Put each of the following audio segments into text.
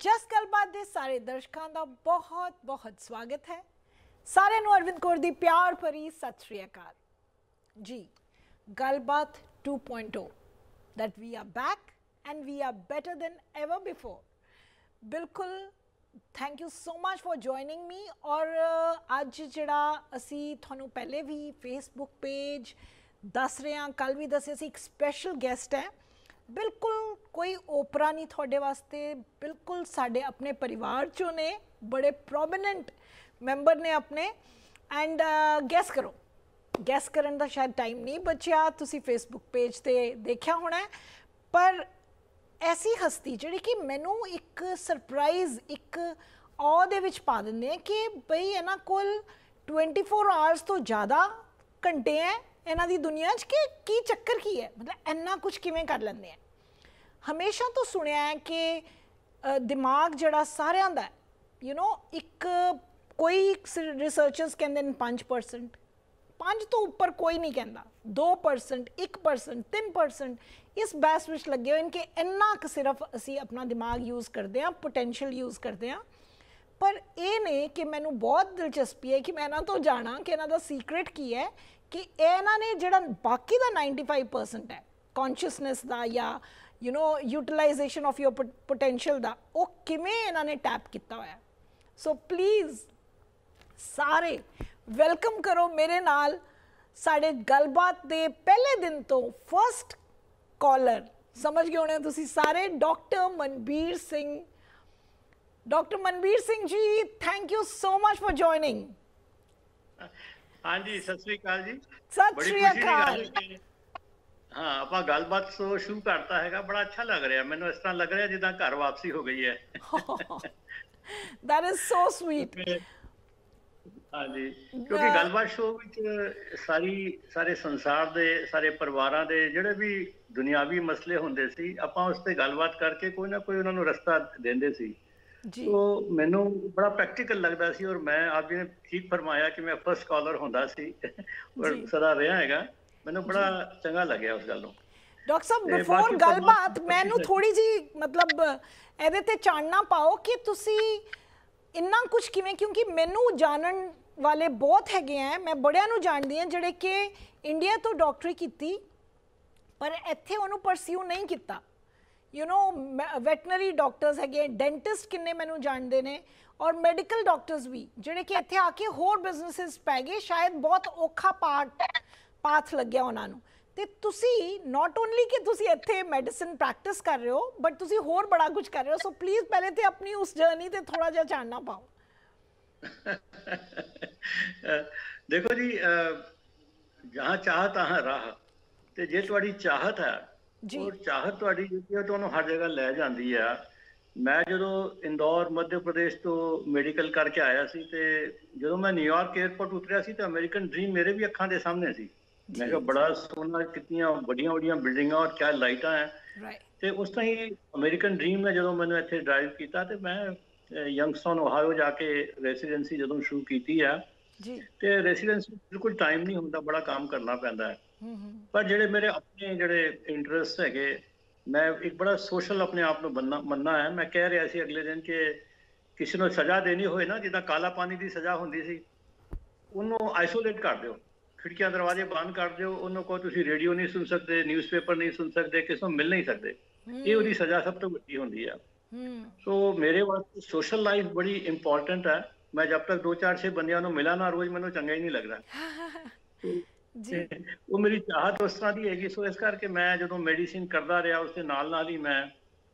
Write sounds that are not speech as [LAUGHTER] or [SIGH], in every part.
ਜਸ ਗੱਲਬਾਤ ਦੇ ਸਾਰੇ ਦਰਸ਼ਕਾਂ ਦਾ ਬਹੁਤ ਬਹੁਤ ਸਵਾਗਤ ਹੈ। ਸਾਰਿਆਂ ਨੂੰ ਅਰਵਿੰਦ ਕੌਰ ਦੀ ਪਿਆਰ ਭਰੀ ਸਤਿ ਸ਼੍ਰੀ ਅਕਾਲ। ਜੀ, ਗੱਲਬਾਤ 2.0 that we are back and we are better than ever before ਬਿਲਕੁਲ thank you so much for joining me ਔਰ ਅੱਜ ਜਿਹੜਾ ਅਸੀਂ ਤੁਹਾਨੂੰ ਪਹਿਲੇ ਵੀ ਫੇਸਬੁੱਕ ਪੇਜ ਦੱਸ ਰਹੇ ਹਾਂ ਕੱਲ ਵੀ ਦੱਸਿਆ ਸੀ, ਇੱਕ ਸਪੈਸ਼ਲ ਗੈਸਟ ਹੈ। ਬਿਲਕੁਲ ਕੋਈ ਓਪਰਾ ਨਹੀਂ ਤੁਹਾਡੇ ਵਾਸਤੇ, ਬਿਲਕੁਲ ਸਾਡੇ ਆਪਣੇ ਪਰਿਵਾਰ ਚੋਂ ਨੇ, ਬੜੇ ਪ੍ਰੋਮਿਨੈਂਟ ਮੈਂਬਰ ਨੇ ਆਪਣੇ। ਐਂਡ ਗੈਸ ਕਰੋ। ਗੈਸ ਕਰਨ ਦਾ ਸ਼ਾਇਦ ਟਾਈਮ ਨਹੀਂ ਬਚਿਆ, ਤੁਸੀਂ ਫੇਸਬੁੱਕ ਪੇਜ ਤੇ ਦੇਖਿਆ ਹੋਣਾ ਪਰ ਐਸੀ ਹਸਤੀ ਜਿਹੜੀ ਕਿ ਮੈਨੂੰ ਇੱਕ ਸਰਪ੍ਰਾਈਜ਼ ਇੱਕ ਔ ਦੇ ਵਿੱਚ ਪਾ ਦਿੰਦੇ ਆ ਕਿ ਬਈ ਇਹਨਾਂ ਕੋਲ 24 ਆਵਰਸ ਤੋਂ ਜ਼ਿਆਦਾ ਘੰਟੇ ਹੈ। ਇਹਨਾਂ ਦੀ ਦੁਨੀਆ 'ਚ ਕਿ ਕੀ ਚੱਕਰ ਕੀ ਹੈ? ਮਤਲਬ ਇੰਨਾ ਕੁਝ ਕਿਵੇਂ ਕਰ ਲੈਂਦੇ ਆ? ਹਮੇਸ਼ਾ ਤੋਂ ਸੁਣਿਆ ਹੈ ਕਿ ਦਿਮਾਗ ਜਿਹੜਾ ਸਾਰਿਆਂ ਦਾ ਯੂ نو ਇੱਕ ਕੋਈ ਰਿਸਰਚਰਸ ਕਹਿੰਦੇ ਨੇ 5% 5 ਤੋਂ ਉੱਪਰ ਕੋਈ ਨਹੀਂ ਕਹਿੰਦਾ। 2% 1% 3% ਇਸ ਬੈਸ ਵਿੱਚ ਲੱਗੇ ਹੋਏ ਨੇ ਕਿ ਇੰਨਾ ਕੁ ਸਿਰਫ ਅਸੀਂ ਆਪਣਾ ਦਿਮਾਗ ਯੂਜ਼ ਕਰਦੇ ਹਾਂ ਪੋਟੈਂਸ਼ੀਅਲ ਯੂਜ਼ ਕਰਦੇ ਹਾਂ। ਪਰ ਇਹ ਨੇ ਕਿ ਮੈਨੂੰ ਬਹੁਤ ਦਿਲਚਸਪੀ ਹੈ ਕਿ ਮੈਂ ਇਹਨਾਂ ਤੋਂ ਜਾਣਾ ਕਿ ਇਹਨਾਂ ਦਾ ਸੀਕ੍ਰੇਟ ਕੀ ਹੈ ਕਿ ਇਹਨਾਂ ਨੇ ਜਿਹੜਾ ਬਾਕੀ ਦਾ 95% ਹੈ ਕੌਨਸ਼ੀਅਸਨੈਸ ਦਾ ਜਾਂ you know utilization of your potential ਦਾ, ਉਹ ਕਿਵੇਂ ਇਹਨਾਂ ਨੇ ਟੈਪ ਕੀਤਾ ਹੋਇਆ। ਸੋ ਪਲੀਜ਼ ਸਾਰੇ ਵੈਲਕਮ ਕਰੋ ਮੇਰੇ ਨਾਲ ਸਾਡੇ ਗੱਲਬਾਤ ਦੇ ਪਹਿਲੇ ਦਿਨ ਤੋਂ ਫਰਸਟ ਕਾਲਰ ਸਮਝ ਗਏ ਹੋਣੇ ਤੁਸੀਂ ਸਾਰੇ? Doctor Manbir Singh. Doctor Manbir Singh ji thank you so much for joining ਹਾਂਜੀ ਸਤਿ ਸ੍ਰੀ ਅਕਾਲ ਜੀ। ਸਤਿ ਸ਼੍ਰੀ ਅਕਾਲ। ਹੈ ਆਪਾਂ ਗੱਲਬਾਤ ਤੋਂ ਸ਼ੁਰੂ ਕਰਤਾ ਹੈਗਾ ਬੜਾ ਅੱਛਾ ਲੱਗ ਰਿਹਾ। ਮੈਨੂੰ ਇਸ ਤਰ੍ਹਾਂ ਲੱਗ ਰਿਹਾ ਜਿੱਦਾਂ ਘਰ ਵਾਪਸੀ ਹੋ ਗਈ ਹੈ। That is so sweet. ਹਾਂਜੀ ਕਿਉਂਕਿ ਗੱਲਬਾਤ ਸ਼ੋਅ ਵਿੱਚ ਸਾਰੀ ਸਾਰੇ ਸੰਸਾਰ ਦੇ ਸਾਰੇ ਪਰਿਵਾਰਾਂ ਦੇ ਜਿਹੜੇ ਵੀ ਦੁਨਿਆਵੀ ਮਸਲੇ ਹੁੰਦੇ ਸੀ ਆਪਾਂ ਉਸ ਤੇ ਗੱਲਬਾਤ ਕਰਕੇ ਕੋਈ ਨਾ ਕੋਈ ਉਹਨਾਂ ਨੂੰ ਰਸਤਾ ਦਿੰਦੇ ਸੀ। ਜੀ। ਉਹ ਮੈਨੂੰ ਬੜਾ ਪ੍ਰੈਕਟੀਕਲ ਲੱਗਦਾ ਸੀ ਔਰ ਮੈਂ ਆਪ ਜੀ ਨੇ ਠੀਕ ਫਰਮਾਇਆ ਕਿ ਮੈਂ ਫਰਸਟ ਕਾਲਰ ਹੁੰਦਾ ਸੀ। ਔਰ। ਸਦਾ ਰਿਹਾ ਹੈਗਾ। ਮੈਨੂੰ ਬੜਾ ਚੰਗਾ ਲੱਗਿਆ ਉਸ ਗੱਲ ਨੂੰ। ਡਾਕਟਰ ਸਾਹਿਬ ਬਿਫੋਰ ਗੱਲਬਾਤ ਮੈਨੂੰ ਥੋੜੀ ਜੀ ਮਤਲਬ ਇਹਦੇ ਤੇ ਚਾਨਣਾ ਪਾਓ ਕਿ ਤੁਸੀਂ ਇੰਨਾ ਕੁਝ ਕਿਵੇਂ ਕਿਉਂਕਿ ਮੈਨੂੰ ਜਾਣਨ ਵਾਲੇ ਬਹੁਤ ਹੈਗੇ ਆ ਮੈਂ ਬੜਿਆਂ ਨੂੰ ਜਾਣਦੀ ਹਾਂ ਜਿਹੜੇ ਕਿ ਇੰਡੀਆ ਤੋਂ ਡਾਕਟਰੀ ਕੀਤੀ ਪਰ ਇੱਥੇ ਉਹਨੂੰ ਪਰਸਿਊ ਨਹੀਂ ਕੀਤਾ। ਯੂ نو ਵੈਟਰਨਰੀ ਡਾਕਟਰਸ ਹੈਗੇ ਡੈਂਟਿਸਟ ਕਿੰਨੇ ਮੈਨੂੰ ਜਾਣਦੇ ਨੇ ਔਰ ਮੈਡੀਕਲ ਡਾਕਟਰਸ ਵੀ, ਜਿਹੜੇ ਕਿ ਇੱਥੇ ਆ ਕੇ ਹੋਰ ਬਿਜ਼ਨੈਸਸ ਪੈ ਗਏ, ਸ਼ਾਇਦ ਬਹੁਤ ਔਖਾ ਪਾਰਟ ਪਾਥ ਲੱਗਿਆ ਉਹਨਾਂ ਨੂੰ। ਤੇ ਤੁਸੀਂ ਨਾਟ ਓਨਲੀ ਕਿ ਤੁਸੀਂ ਇੱਥੇ ਮੈਡੀਸਿਨ ਪ੍ਰੈਕਟਿਸ ਕਰ ਰਹੇ ਹੋ ਬਟ ਤੁਸੀਂ ਹੋਰ ਬੜਾ ਕੁਝ ਕਰ ਰਹੇ ਹੋ ਸੋ ਪਲੀਜ਼ ਪਹਿਲੇ ਤੇ ਆਪਣੀ ਉਸ ਜਰਨੀ ਤੇ ਥੋੜਾ ਜਿਹਾ ਜਾਣਨਾ ਪਾਓ। ਦੇਖੋ ਜੀ ਜਹਾਂ ਚਾਹਤ ਤਹਾਂ ਰਾਹ। ਤੇ ਜੇ ਤੁਹਾਡੀ ਚਾਹਤ ਹੈ ਜੀ। ਉਹ ਚਾਹਤ ਤੁਹਾਡੀ ਜਿਹੜੀ ਹੈ ਤੁਹਾਨੂੰ ਹਰ ਜਗ੍ਹਾ ਲੈ ਜਾਂਦੀ ਆ। ਮੈਂ ਜਦੋਂ ਇੰਦੌਰ ਮੱਧ ਪ੍ਰਦੇਸ਼ ਤੋਂ ਮੈਡੀਕਲ ਕਰਕੇ ਆਇਆ ਸੀ ਤੇ ਜਦੋਂ ਮੈਂ ਨਿਊਯਾਰਕ 에ਅਰਪੋਰਟ ਉਤਰਿਆ ਸੀ ਤਾਂ ਅਮਰੀਕਨ ਡ੍ਰੀਮ ਮੇਰੇ ਵੀ ਅੱਖਾਂ ਦੇ ਸਾਹਮਣੇ ਸੀ। ਮੈਂ ਕਿਹਾ ਬੜਾ ਸੋਹਣਾ ਕਿੰਨੀਆਂ ਵੱਡੀਆਂ ਵੱਡੀਆਂ ਬਿਲਡਿੰਗਾਂ ਔਰ ਕਿਆ ਲਾਈਟਾਂ ਹੈ ਰਾਈਟ ਤੇ ਉਸ ਤਰ੍ਹਾਂ ਹੀ ਅਮਰੀਕਨ ਡ੍ਰੀਮ ਨੇ ਜਦੋਂ ਮੈਨੂੰ ਇੱਥੇ ਡਰਾਈਵ ਕੀਤਾ ਤੇ ਮੈਂ ਯੰਗਸਟਨ ਓਹਾਇਓ ਜਾ ਕੇ ਰੈਸੀਡੈਂਸੀ ਜਦੋਂ ਸ਼ੁਰੂ ਕੀਤੀ ਆ ਜੀ। ਤੇ ਰੈਸੀਡੈਂਸੀ ਬਿਲਕੁਲ ਟਾਈਮ ਨਹੀਂ ਹੁੰਦਾ ਬੜਾ ਕੰਮ ਕਰਨਾ ਪੈਂਦਾ ਹੈ। ਪਰ ਜਿਹੜੇ ਮੇਰੇ ਆਪਣੇ ਜਿਹੜੇ ਇੰਟਰਸਟ ਹੈਗੇ ਮੈਂ ਇੱਕ ਬੜਾ ਸੋਸ਼ਲ ਆਪਣੇ ਆਪ ਨੂੰ ਬੰਨਾ ਮੰਨਣਾ ਹੈ। ਮੈਂ ਕਹਿ ਰਿਹਾ ਸੀ ਅਗਲੇ ਦਿਨ ਕਿ ਕਿਸੇ ਨੂੰ ਸਜ਼ਾ ਦੇਣੀ ਹੋਏ ਨਾ ਜਿੱਦਾਂ ਕਾਲਾ ਪਾਣੀ ਦੀ ਸਜ਼ਾ ਹੁੰਦੀ ਸੀ ਉਹਨੂੰ ਆਈਸੋਲੇਟ ਕਰ ਦਿਓ। ਖਿੜਕੀਆਂ ਦਰਵਾਜ਼ੇ ਬੰਦ ਕਰ ਦਿਓ। ਉਹਨੂੰ ਕਹੋ ਤੁਸੀਂ ਰੇਡੀਓ ਨਹੀਂ ਸੁਣ ਸਕਦੇ ਨਿਊਜ਼ਪੇਪਰ ਨਹੀਂ ਸੁਣ ਸਕਦੇ ਕਿਸੇ ਨੂੰ ਮਿਲ ਨਹੀਂ ਸਕਦੇ। ਇਹ ਉਹਦੀ ਸਜ਼ਾ ਸਭ ਤੋਂ ਵੱਡੀ ਹੁੰਦੀ ਆ। ਹੂੰ। ਸੋ ਮੇਰੇ ਵਾਸਤੇ ਸੋਸ਼ਲ ਲਾਈਫ ਬੜੀ ਇੰਪੋਰਟੈਂਟ ਹੈ। ਮੈਂ ਜਦ ਤੱਕ ਦੋ ਚਾਰ ਛੇ ਬੰਦਿਆਂ ਨੂੰ ਮਿਲਾਂ ਨਾ ਰੋਜ਼ ਮੈਨੂੰ ਚੰਗਾ ਹੀ ਨਹੀਂ ਲੱਗਦਾ। [LAUGHS] ਜੀ। ਉਹ ਮੇਰੀ ਚਾਹਤ ਉਸ ਤਰ੍ਹਾਂ ਦੀ ਹੈਗੀ ਸੋ ਇਸ ਕਰਕੇ ਮੈਂ ਜਦੋਂ ਮੈਡੀਸਿਨ ਕਰਦਾ ਰਿਹਾ ਉਸ ਦੇ ਨਾਲ ਨਾਲ ਹੀ ਮੈਂ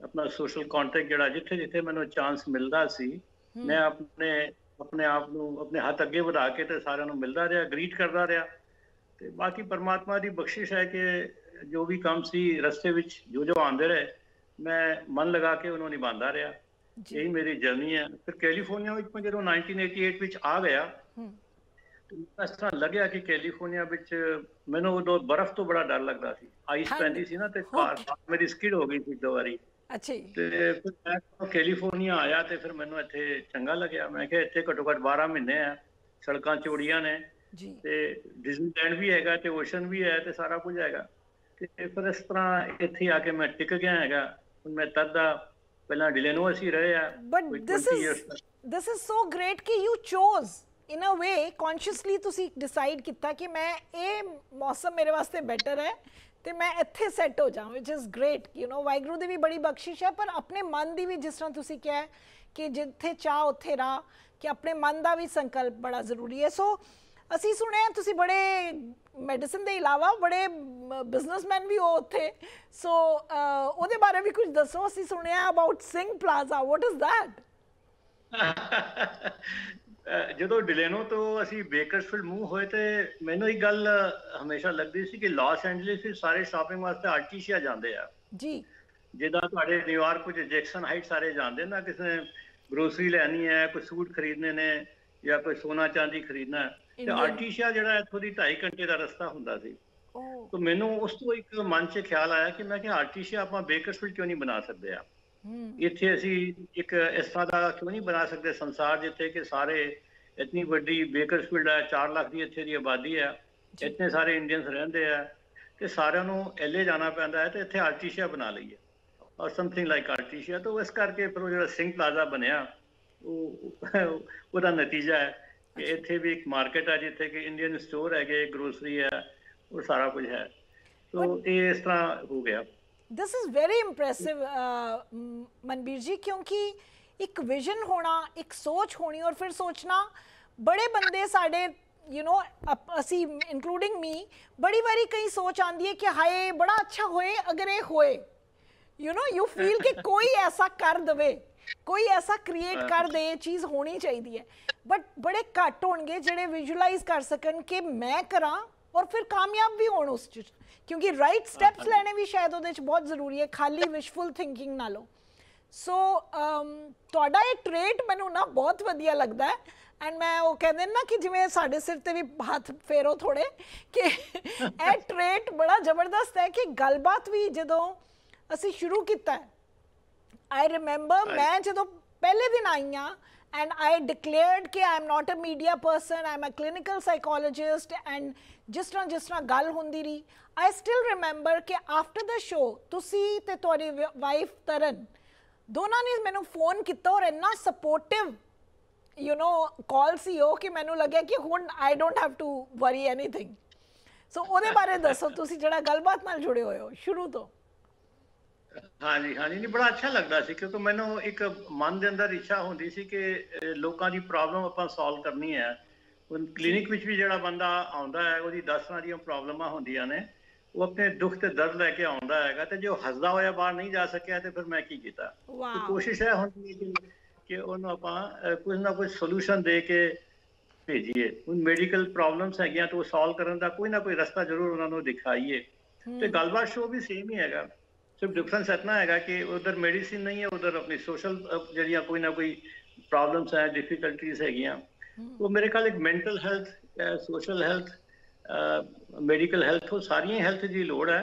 ਆਪਣਾ ਸੋਸ਼ਲ ਕੰਟੈਕਟ ਜਿਹੜਾ ਜਿੱਥੇ ਜਿੱਥੇ ਮੈਨੂੰ ਚਾਂਸ ਮਿਲਦਾ ਸੀ ਮੈਂ ਆਪਣੇ ਆਪਣੇ ਆਪ ਨੂੰ ਆਪਣੇ ਹੱਥ ਅੱਗੇ ਵਧਾ ਕੇ ਤੇ ਸਾਰਿਆਂ ਨੂੰ ਮਿਲਦਾ ਰਿਹਾ ਗ੍ਰੀਟ ਕਰਦਾ ਰਿਹਾ। ਤੇ ਬਾਕੀ ਪਰਮਾਤਮਾ ਦੀ ਬਖਸ਼ਿਸ਼ ਹੈ ਕਿ ਜੋ ਵੀ ਕੰਮ ਸੀ ਰਸਤੇ ਵਿੱਚ ਜੋ ਜੋ ਆਉਂਦੇ ਰਹੇ ਮੈਂ ਮਨ ਲਗਾ ਕੇ ਉਹਨੂੰ ਨਿਭਾਉਂਦਾ ਰਿਹਾ। ਇਹੀ ਮੇਰੀ ਜਰਨੀ ਹੈ। ਫਿਰ ਕੈਲੀਫੋਰਨੀਆ ਵਿੱਚ ਮੈਂ ਜਦੋਂ 1988 ਵਿੱਚ ਆ ਗਿਆ ਇਸ ਤਰ੍ਹਾਂ ਲੱਗਿਆ ਕਿ ਕੈਲੀਫੋਰਨੀਆ ਵਿੱਚ ਮੈਨੂੰ ਉਦੋਂ ਬਰਫ਼ ਤੋਂ ਬੜਾ ਡਰ ਲੱਗਦਾ ਸੀ। ਆਈਸ। ਪੈਂਦੀ ਸੀ ਨਾ ਤੇ ਕਾਰ. ਮੇਰੀ ਸਕਿਡ ਹੋ ਗਈ ਸੀ ਦੋ ਵਾਰੀ। ਅੱਛਾ ਜੀ। ਤੇ ਫਿਰ ਮੈਂ ਕੈਲੀਫੋਰਨੀਆ ਆਇਆ ਤੇ ਫਿਰ ਮੈਨੂੰ ਇੱਥੇ ਚੰਗਾ ਲੱਗਿਆ। ਮੈਂ ਕਿਹਾ ਇੱਥੇ ਘੱਟੋ ਘੱਟ 12 ਮਹੀਨੇ ਆ ਸੜਕਾਂ ਚੌੜੀਆਂ ਨੇ ਜੀ। ਤੇ ਡਿਜ਼ਨੀਲੈਂਡ ਵੀ ਹੈਗਾ ਤੇ ਓਸ਼ਨ ਵੀ ਹੈ ਤੇ ਸਾਰਾ ਕੁਝ ਹੈਗਾ। ਤੇ ਫਿਰ ਇਸ ਤਰ੍ਹਾਂ ਇੱਥੇ ਆ ਕੇ ਮੈਂ ਟਿਕ ਗਿਆ ਹੈਗਾ। ਮੈਂ ਤਦ ਦਾ ਪਹਿਲਾਂ ਡਿਲੇਨੋ ਅਸੀਂ ਰਹੇ ਆ but this is this is so great ਕਿ you chose in a way consciously ਤੁਸੀਂ ਡਿਸਾਈਡ ਕੀਤਾ ਕਿ ਮੈਂ ਇਹ ਮੌਸਮ ਮੇਰੇ ਵਾਸਤੇ ਬੈਟਰ ਹੈ ਤੇ ਮੈਂ ਇੱਥੇ ਸੈੱਟ ਹੋ ਜਾਵਾਂ which is great you know Waheguru ਦੀ ਵੀ ਬੜੀ ਬਖਸ਼ਿਸ਼ ਹੈ ਪਰ ਆਪਣੇ ਮਨ ਦੀ ਵੀ ਜਿਸ ਤਰ੍ਹਾਂ ਤੁਸੀਂ ਕਿਹਾ ਕਿ ਜਿੱਥੇ ਚਾਹ ਉੱਥੇ ਰਾ ਕਿ ਆਪਣੇ ਮਨ ਦਾ ਵੀ ਸੰਕਲਪ ਬੜਾ ਜ਼ਰੂਰੀ ਹੈ। ਸੋ ਅਸੀਂ ਸੁਣਿਆ ਤੁਸੀਂ ਬੜੇ ਮੈਡੀਸਨ ਦੇ ਇਲਾਵਾ ਬੜੇ ਬਿਜ਼ਨਸਮੈਨ ਵੀ ਹੋ ਉੱਥੇ। ਸੋ ਉਹਦੇ ਬਾਰੇ ਵੀ ਕੁਝ ਦੱਸੋ ਅਸੀਂ ਸੁਣਿਆ about Singh plaza what is that ਜਦੋਂ ਡਿਲੇਨੋ ਤੋਂ ਅਸੀਂ ਬੇਕਰਸਫੀਲਡ ਮੂਵ ਹੋਏ ਤੇ ਮੈਨੂੰ ਇੱਕ ਗੱਲ ਹਮੇਸ਼ਾ ਲੱਗਦੀ ਸੀ ਕਿ ਲਾਸ ਐਂਜਲਿਸ ਵਿੱਚ ਸਾਰੇ ਸ਼ਾਪਿੰਗ ਵਾਸਤੇ ਆਰਟੀਸ਼ੀਆ ਜਾਂਦੇ ਆ। ਜੀ। ਜਿੱਦਾਂ ਤੁਹਾਡੇ ਨਿਊਯਾਰਕ ਵਿੱਚ ਜੈਕਸਨ ਹਾਈਟ ਸਾਰੇ ਜਾਂਦੇ ਨਾ ਕਿਸੇ ਗਰੋਸਰੀ ਲੈਣੀ ਹੈ ਕੋਈ ਸੂਟ ਖਰੀਦਣੇ ਨੇ ਜਾਂ ਕੋਈ ਸੋਨਾ ਚਾਂਦੀ ਖਰੀਦਣਾ ਤੇ ਆਰਟੀਸ਼ੀਆ ਜਿਹੜਾ ਇੱਥੋਂ ਦੀ 2.5 ਘੰਟੇ ਦਾ ਰਸਤਾ ਹੁੰਦਾ ਸੀ। ਤਾਂ ਮੈਨੂੰ ਉਸ ਤੋਂ ਇੱਕ ਮਨ 'ਚ ਖਿਆਲ ਆਇਆ ਕਿ ਮੈਂ ਕਿ ਆਰਟੀਸ਼ੀਆ ਆਪਾਂ ਬੇਕਰਸਫੀਲਡ ਕਿਉਂ ਨਹੀਂ ਬਣਾ ਸਕਦੇ ਆ? ਇੱਥੇ ਅਸੀਂ ਇੱਕ ਇਸ ਤਰ੍ਹਾਂ ਦਾ ਕਿਉਂ ਨਹੀਂ ਬਣਾ ਸਕਦੇ ਸੰਸਾਰ ਜਿੱਥੇ ਕਿ ਸਾਰੇ ਇਤਨੀ ਵੱਡੀ ਬੇਕਰਸਫੀਲਡ ਹੈ 4 ਲੱਖ ਦੀ ਇੱਥੇ ਦੀ ਆਬਾਦੀ ਹੈ ਇਤਨੇ ਸਾਰੇ ਇੰਡੀਅਨਸ ਰਹਿੰਦੇ ਆ ਕਿ ਸਾਰਿਆਂ ਨੂੰ ਐਲੇ ਜਾਣਾ ਪੈਂਦਾ ਹੈ ਤੇ ਇੱਥੇ ਆਰਟੀਸ਼ੀਆ ਬਣਾ ਲਈਏ ਔਰ ਸਮਥਿੰਗ ਲਾਈਕ ਆਰਟੀਸ਼ੀਆ ਤਾਂ ਇਸ ਕਰਕੇ ਫਿਰ ਉਹ ਜਿਹੜਾ ਸਿੰਘ ਪਲਾਜ਼ਾ ਬਣਿਆ ਉਹ ਉਹਦਾ ਨਤੀਜਾ ਹੈ ਕਿ ਇੱਥੇ ਵੀ ਇੱਕ ਮਾਰਕੀਟ ਹੈ ਜਿੱਥੇ ਕਿ ਇੰਡੀਅਨ ਸਟੋਰ ਹੈਗੇ ਗਰੋਸਰੀ ਹੈ ਉਹ ਸਾਰਾ ਕੁਝ ਹੈ ਸੋ ਇਹ ਇਸ ਤਰ੍ਹਾਂ ਹੋ ਗਿਆ this is very impressive Manbir ji ਕਿਉਂਕਿ ਇੱਕ ਵਿਜ਼ਨ ਹੋਣਾ ਇੱਕ ਸੋਚ ਹੋਣੀ ਔਰ ਫਿਰ ਸੋਚਣਾ ਬੜੇ ਬੰਦੇ ਸਾਡੇ ਯੂ نو ਅਸੀਂ ਇਨਕਲੂਡਿੰਗ ਮੀ ਬੜੀ ਵਾਰੀ ਕਈ ਸੋਚ ਆਂਦੀ ਹੈ ਕਿ ਹਾਏ ਬੜਾ ਅੱਛਾ ਹੋਏ ਅਗਰ ਇਹ ਹੋਏ ਯੂ نو ਯੂ ਫੀਲ ਕਿ [LAUGHS] ਕੋਈ ਐਸਾ ਕਰ ਦਵੇ ਕੋਈ ਐਸਾ ਕ੍ਰੀਏਟ ਕਰ ਦੇ ਇਹ ਚੀਜ਼ ਹੋਣੀ ਚਾਹੀਦੀ ਹੈ। ਬਟ ਬੜੇ ਘੱਟ ਹੋਣਗੇ ਜਿਹੜੇ ਵਿਜ਼ੂਅਲਾਈਜ਼ ਕਰ ਸਕਣ ਕਿ ਮੈਂ ਕਰਾਂ ਔਰ ਫਿਰ ਕਾਮਯਾਬ ਵੀ ਹੋਣ ਉਸ ਚ। ਕਿਉਂਕਿ ਰਾਈਟ ਸਟੈਪਸ ਲੈਣੇ ਵੀ ਸ਼ਾਇਦ ਉਹਦੇ ਚ ਬਹੁਤ ਜ਼ਰੂਰੀ ਹੈ ਖਾਲੀ ਵਿਸ਼ਫੁਲ ਥਿੰਕਿੰਗ ਨਾਲੋਂ। ਸੋ ਤੁਹਾਡਾ ਇਹ ਟ੍ਰੇਟ ਮੈਨੂੰ ਨਾ ਬਹੁਤ ਵਧੀਆ ਲੱਗਦਾ ਹੈ। ਐਂਡ ਮੈਂ ਉਹ ਕਹਿੰਦੇ ਨਾ ਕਿ ਜਿਵੇਂ ਸਾਡੇ ਸਿਰ ਤੇ ਵੀ ਹੱਥ ਫੇਰੋ ਥੋੜੇ ਕਿ ਇਹ [LAUGHS] ਟ੍ਰੇਟ ਬੜਾ ਜ਼ਬਰਦਸਤ ਹੈ ਕਿ ਗੱਲਬਾਤ ਵੀ ਜਦੋਂ ਅਸੀਂ ਸ਼ੁਰੂ ਕੀਤਾ ਹੈ ਆਈ ਰਿਮੈਂਬਰ ਮੈਂ ਜਦੋਂ ਪਹਿਲੇ ਦਿਨ ਆਈ ਆ and I declared ਕਿ I am not a media person, I am a clinical psychologist and ਜਿਸ ਤਰ੍ਹਾਂ ਜਿਸ ਤਰ੍ਹਾਂ ਗੱਲ ਹੁੰਦੀ ਰਹੀ I still remember ਕਿ after the show ਤੁਸੀਂ ਤੇ ਤੁਹਾਡੀ ਵਾਈਫ ਤਰਨ ਦੋਨਾਂ ਨੇ ਮੈਨੂੰ ਫੋਨ ਕੀਤਾ ਔਰ ਇੰਨਾ ਸਪੋਰਟਿਵ ਯੂ نو ਕਾਲ ਸੀ ਉਹ ਕਿ ਮੈਨੂੰ ਲੱਗਿਆ ਕਿ ਹੁਣ I don't have to worry anything so ਉਹਦੇ ਬਾਰੇ ਦੱਸੋ ਤੁਸੀਂ ਜਿਹੜਾ ਗੱਲਬਾਤ ਨਾਲ ਜੁੜੇ ਹੋਏ ਹੋ ਸ਼ੁਰੂ ਤੋਂ। ਹਾਂਜੀ ਹਾਂਜੀ। ਨਹੀਂ ਬੜਾ ਅੱਛਾ ਲੱਗਦਾ ਸੀ ਕਿਉਂਕਿ ਮੈਨੂੰ ਇੱਕ ਮਨ ਦੇ ਅੰਦਰ ਇੱਛਾ ਹੁੰਦੀ ਸੀ ਕਿ ਲੋਕਾਂ ਦੀ ਪ੍ਰੋਬਲਮ ਆਪਾਂ ਸੋਲਵ ਕਰਨੀ ਹੈ। ਹੁਣ ਕਲੀਨਿਕ ਵਿੱਚ ਵੀ ਜਿਹੜਾ ਬੰਦਾ ਆਉਂਦਾ ਹੈ ਉਹਦੀ 10 ਤਰ੍ਹਾਂ ਦੀਆਂ ਪ੍ਰੋਬਲਮਾਂ ਹੁੰਦੀਆਂ ਨੇ। ਉਹ ਆਪਣੇ ਦੁੱਖ ਤੇ ਦਰਦ ਲੈ ਕੇ ਆਉਂਦਾ ਹੈਗਾ ਤੇ ਜੋ ਹੱਸਦਾ ਹੋਇਆ ਬਾਹਰ ਨਹੀਂ ਜਾ ਸਕਿਆ ਤੇ ਫਿਰ ਮੈਂ ਕੀ ਕੀਤਾ? ਕੋਸ਼ਿਸ਼ ਹੈ ਹੁਣ ਕਿ ਉਹਨੂੰ ਆਪਾਂ ਕੁਝ ਨਾ ਕੁਝ ਸੋਲੂਸ਼ਨ ਦੇ ਕੇ ਭੇਜੀਏ। ਹੁਣ ਮੈਡੀਕਲ ਪ੍ਰੋਬਲਮਸ ਹੈਗੀਆਂ ਤਾਂ ਉਹ ਸੋਲਵ ਕਰਨ ਦਾ ਕੋਈ ਨਾ ਕੋਈ ਰਸਤਾ ਜ਼ਰੂਰ ਉਹਨਾਂ ਨੂੰ ਦਿਖਾਈਏ। ਤੇ ਗੱਲਬਾਤ ਸ਼ੋ ਵੀ ਸੇਮ ਹੀ ਹੈਗਾ। ਸਿਰਫ ਡਿਫਰੈਂਸ ਇਤਨਾ ਹੈਗਾ ਕਿ ਉਧਰ ਮੈਡੀਸਿਨ ਨਹੀਂ ਹੈ ਉਧਰ ਆਪਣੀ ਸੋਸ਼ਲ ਜਿਹੜੀਆਂ ਕੋਈ ਨਾ ਕੋਈ ਪ੍ਰੋਬਲਮਸ ਹੈ ਡਿਫਿਕਲਟੀਆਂ ਹੈਗੀਆਂ। ਉਹ ਮੇਰੇ ਖਿਆਲ ਇੱਕ mental health social health medical health ਉਹ ਸਾਰੀਆਂ ਹੈਲਥ ਦੀ ਲੋੜ ਹੈ।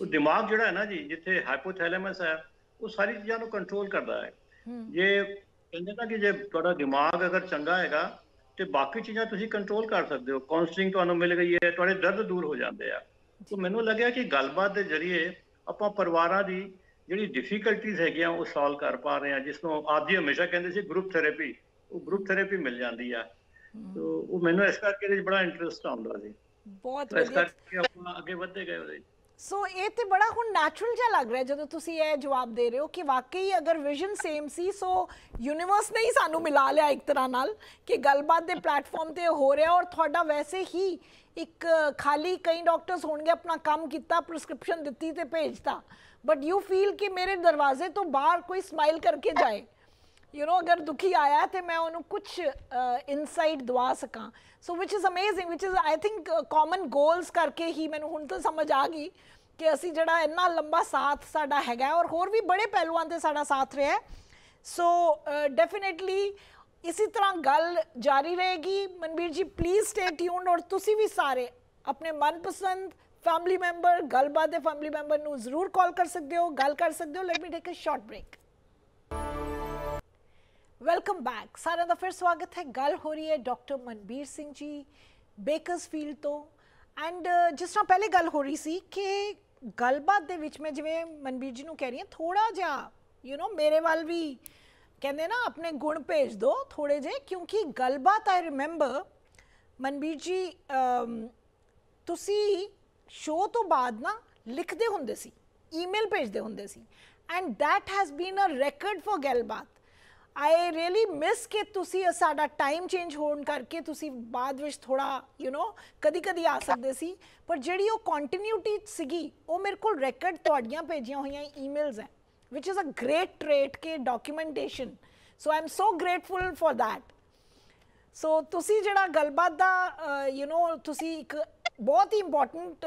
ਉਹ ਦਿਮਾਗ ਜਿਹੜਾ ਹੈ ਨਾ ਜੀ ਜਿੱਥੇ ਹਾਈਪੋਥੈਲੇਮਸ ਹੈ ਉਹ ਸਾਰੀ ਚੀਜ਼ਾਂ ਨੂੰ ਕੰਟਰੋਲ ਕਰਦਾ ਹੈ। ਜੇ ਕਹਿੰਦੇ ਨਾ ਕਿ ਜੇ ਤੁਹਾਡਾ ਦਿਮਾਗ ਅਗਰ ਚੰਗਾ ਹੈਗਾ ਤੇ ਬਾਕੀ ਚੀਜ਼ਾਂ ਤੁਸੀਂ ਕੰਟਰੋਲ ਕਰ ਸਕਦੇ ਹੋ। ਕਾਉਂਸਲਿੰਗ ਤੁਹਾਨੂੰ ਮਿਲ ਗਈ ਹੈ ਤੁਹਾਡੇ ਦਰਦ ਦੂਰ ਹੋ ਜਾਂਦੇ ਆ। ਤਾਂ ਮੈਨੂੰ ਲੱਗਿਆ ਕਿ ਗੱਲਬਾਤ ਦੇ ਜ਼ਰੀਏ ਆਪਾਂ ਪਰਿਵਾਰਾਂ ਦੀ ਜਿਹੜੀ ਡਿਫਿਕਲਟੀਆਂ ਹੈਗੀਆਂ ਉਹ ਸੋਲਵ ਕਰ ਪਾ ਰਹੇ ਆ ਜਿਸ ਨੂੰ ਆਦੀ ਹਮੇਸ਼ਾ ਕਹਿੰਦੇ ਸੀ ਗਰੁੱਪ ਥੈਰੇਪੀ ਉਹ ਗਰੁੱਪ ਥੈਰੇਪੀ ਮਿਲ ਜਾਂਦੀ ਆ। ਤੋ ਉਹ ਮੈਨੂੰ ਇਸ ਕਰਕੇ ਇਹਦੇ ਬੜਾ ਇੰਟਰਸਟ ਆਉਂਦਾ ਸੀ। ਬਹੁਤ ਵਧੀਆ ਇਸ ਕਰਕੇ ਆਪਾਂ ਅੱਗੇ ਵਧਦੇ ਗਏ ਉਹਦੇ ਸੋ ਇਹ ਤੇ ਬੜਾ ਹੁਣ ਨੈਚੁਰਲ ਜਿਹਾ ਲੱਗ ਰਿਹਾ ਜਦੋਂ ਤੁਸੀਂ ਇਹ ਜਵਾਬ ਦੇ ਰਹੇ ਹੋ ਕਿ ਵਾਕਈ ਅਗਰ ਵਿਜ਼ਨ ਸੇਮ ਸੀ ਸੋ ਯੂਨੀਵਰਸ ਨੇ ਹੀ ਸਾਨੂੰ ਮਿਲਾ ਲਿਆ ਇੱਕ ਤਰ੍ਹਾਂ ਨਾਲ ਕਿ ਗੱਲਬਾਤ ਦੇ [LAUGHS] ਪਲੇਟਫਾਰਮ ਤੇ ਹੋ ਰਿਹਾ ਔਰ ਤੁਹਾਡਾ ਵੈਸੇ ਹੀ ਇੱਕ ਖਾਲੀ ਕਈ ਡਾਕਟਰਸ ਹੋਣਗੇ, ਆਪਣਾ ਕੰਮ ਕੀਤਾ ਪ੍ਰਸਕ੍ਰਿਪਸ਼ਨ ਦਿੱਤੀ ਤੇ ਭੇਜਤਾ। ਬਟ ਯੂ ਫੀਲ ਕਿ ਮੇਰੇ ਦਰਵਾਜ਼ੇ ਤੋਂ ਬਾਹਰ ਕੋਈ ਸਮਾਈਲ ਕਰਕੇ ਜਾਏ। ਯੂ نو ਅਗਰ ਦੁਖੀ ਆਇਆ ਤੇ ਮੈਂ ਉਹਨੂੰ ਕੁਝ ਇਨਸਾਈਟ ਦਵਾ ਸਕਾਂ। So which is amazing which is I think common goals ਕਰਕੇ ਹੀ ਮੈਨੂੰ ਹੁਣ ਤਾਂ ਸਮਝ ਆ ਗਈ ਕਿ ਅਸੀਂ ਜਿਹੜਾ ਇੰਨਾ ਲੰਬਾ ਸਾਥ ਸਾਡਾ ਹੈਗਾ ਔਰ ਹੋਰ ਵੀ ਬੜੇ ਪਹਿਲੂਆਂ ਤੇ ਸਾਡਾ ਸਾਥ ਰਿਹਾ ਸੋ ਡੈਫੀਨਿਟਲੀ ਇਸੇ ਤਰ੍ਹਾਂ ਗੱਲ ਜਾਰੀ ਰਹੇਗੀ ਮਨਬੀਰ ਜੀ ਪਲੀਜ਼ ਸਟੇ ਟਿਊਨਡ ਔਰ ਤੁਸੀਂ ਵੀ ਸਾਰੇ ਆਪਣੇ ਮਨਪਸੰਦ ਫੈਮਿਲੀ ਮੈਂਬਰ ਗੱਲਬਾਤ ਦੇ ਫੈਮਿਲੀ ਮੈਂਬਰ ਨੂੰ ਜ਼ਰੂਰ ਕਾਲ ਕਰ ਸਕਦੇ ਹੋ ਗੱਲ ਕਰ ਸਕਦੇ ਹੋ let me take a short break welcome back ਸਾਰਿਆਂ ਦਾ ਫਿਰ ਸਵਾਗਤ ਹੈ ਗੱਲ ਹੋ ਰਹੀ ਹੈ ਡਾਕਟਰ ਮਨਬੀਰ ਸਿੰਘ ਜੀ ਬੇਕਰਸਫੀਲਡ ਤੋਂ ਐਂਡ ਜਿਸ ਤਰ੍ਹਾਂ ਪਹਿਲੇ ਗੱਲ ਹੋ ਰਹੀ ਸੀ ਕਿ ਗੱਲਬਾਤ ਦੇ ਵਿੱਚ ਮੈਂ ਜਿਵੇਂ ਮਨਬੀਰ ਜੀ ਨੂੰ ਕਹਿ ਰਹੀ ਹਾਂ ਥੋੜਾ ਜਿਹਾ ਯੂ نو ਮੇਰੇ ਵੱਲ ਵੀ ਕਹਿੰਦੇ ਨਾ ਆਪਣੇ ਗੁਣ ਭੇਜ ਦਿਓ ਥੋੜੇ ਜੇ ਕਿਉਂਕਿ ਗੱਲਬਾਤ ਆਈ ਰਿਮੈਂਬਰ ਮਨਬੀਰ ਜੀ ਤੁਸੀਂ ਸ਼ੋਅ ਤੋਂ ਬਾਅਦ ਨਾ ਲਿਖਦੇ ਹੁੰਦੇ ਸੀ ਈਮੇਲ ਭੇਜਦੇ ਹੁੰਦੇ ਸੀ and that has been a record for ਗੱਲਬਾਤ ਆਈ ਰੀਅਲੀ ਮਿਸ ਕਿ ਤੁਸੀਂ ਸਾਡਾ ਟਾਈਮ ਚੇਂਜ ਹੋਣ ਕਰਕੇ ਤੁਸੀਂ ਬਾਅਦ ਵਿੱਚ ਥੋੜਾ ਯੂ نو ਕਦੀ-ਕਦੀ ਆ ਸਕਦੇ ਸੀ ਪਰ ਜਿਹੜੀ ਉਹ ਕੰਟੀਨਿਊਟੀ ਸੀਗੀ ਉਹ ਮੇਰੇ ਕੋਲ ਰੈਕੋਰਡ ਤੁਹਾਡੀਆਂ ਭੇਜੀਆਂ ਹੋਈਆਂ ਈਮੇਲਸ ਹੈ which is a great trait ਕਿ documentation so i'm so grateful for that ਸੋ ਤੁਸੀਂ ਜਿਹੜਾ ਗੱਲਬਾਤ ਦਾ ਯੂ نو ਤੁਸੀਂ ਇੱਕ ਬਹੁਤ ਹੀ ਇੰਪੋਰਟੈਂਟ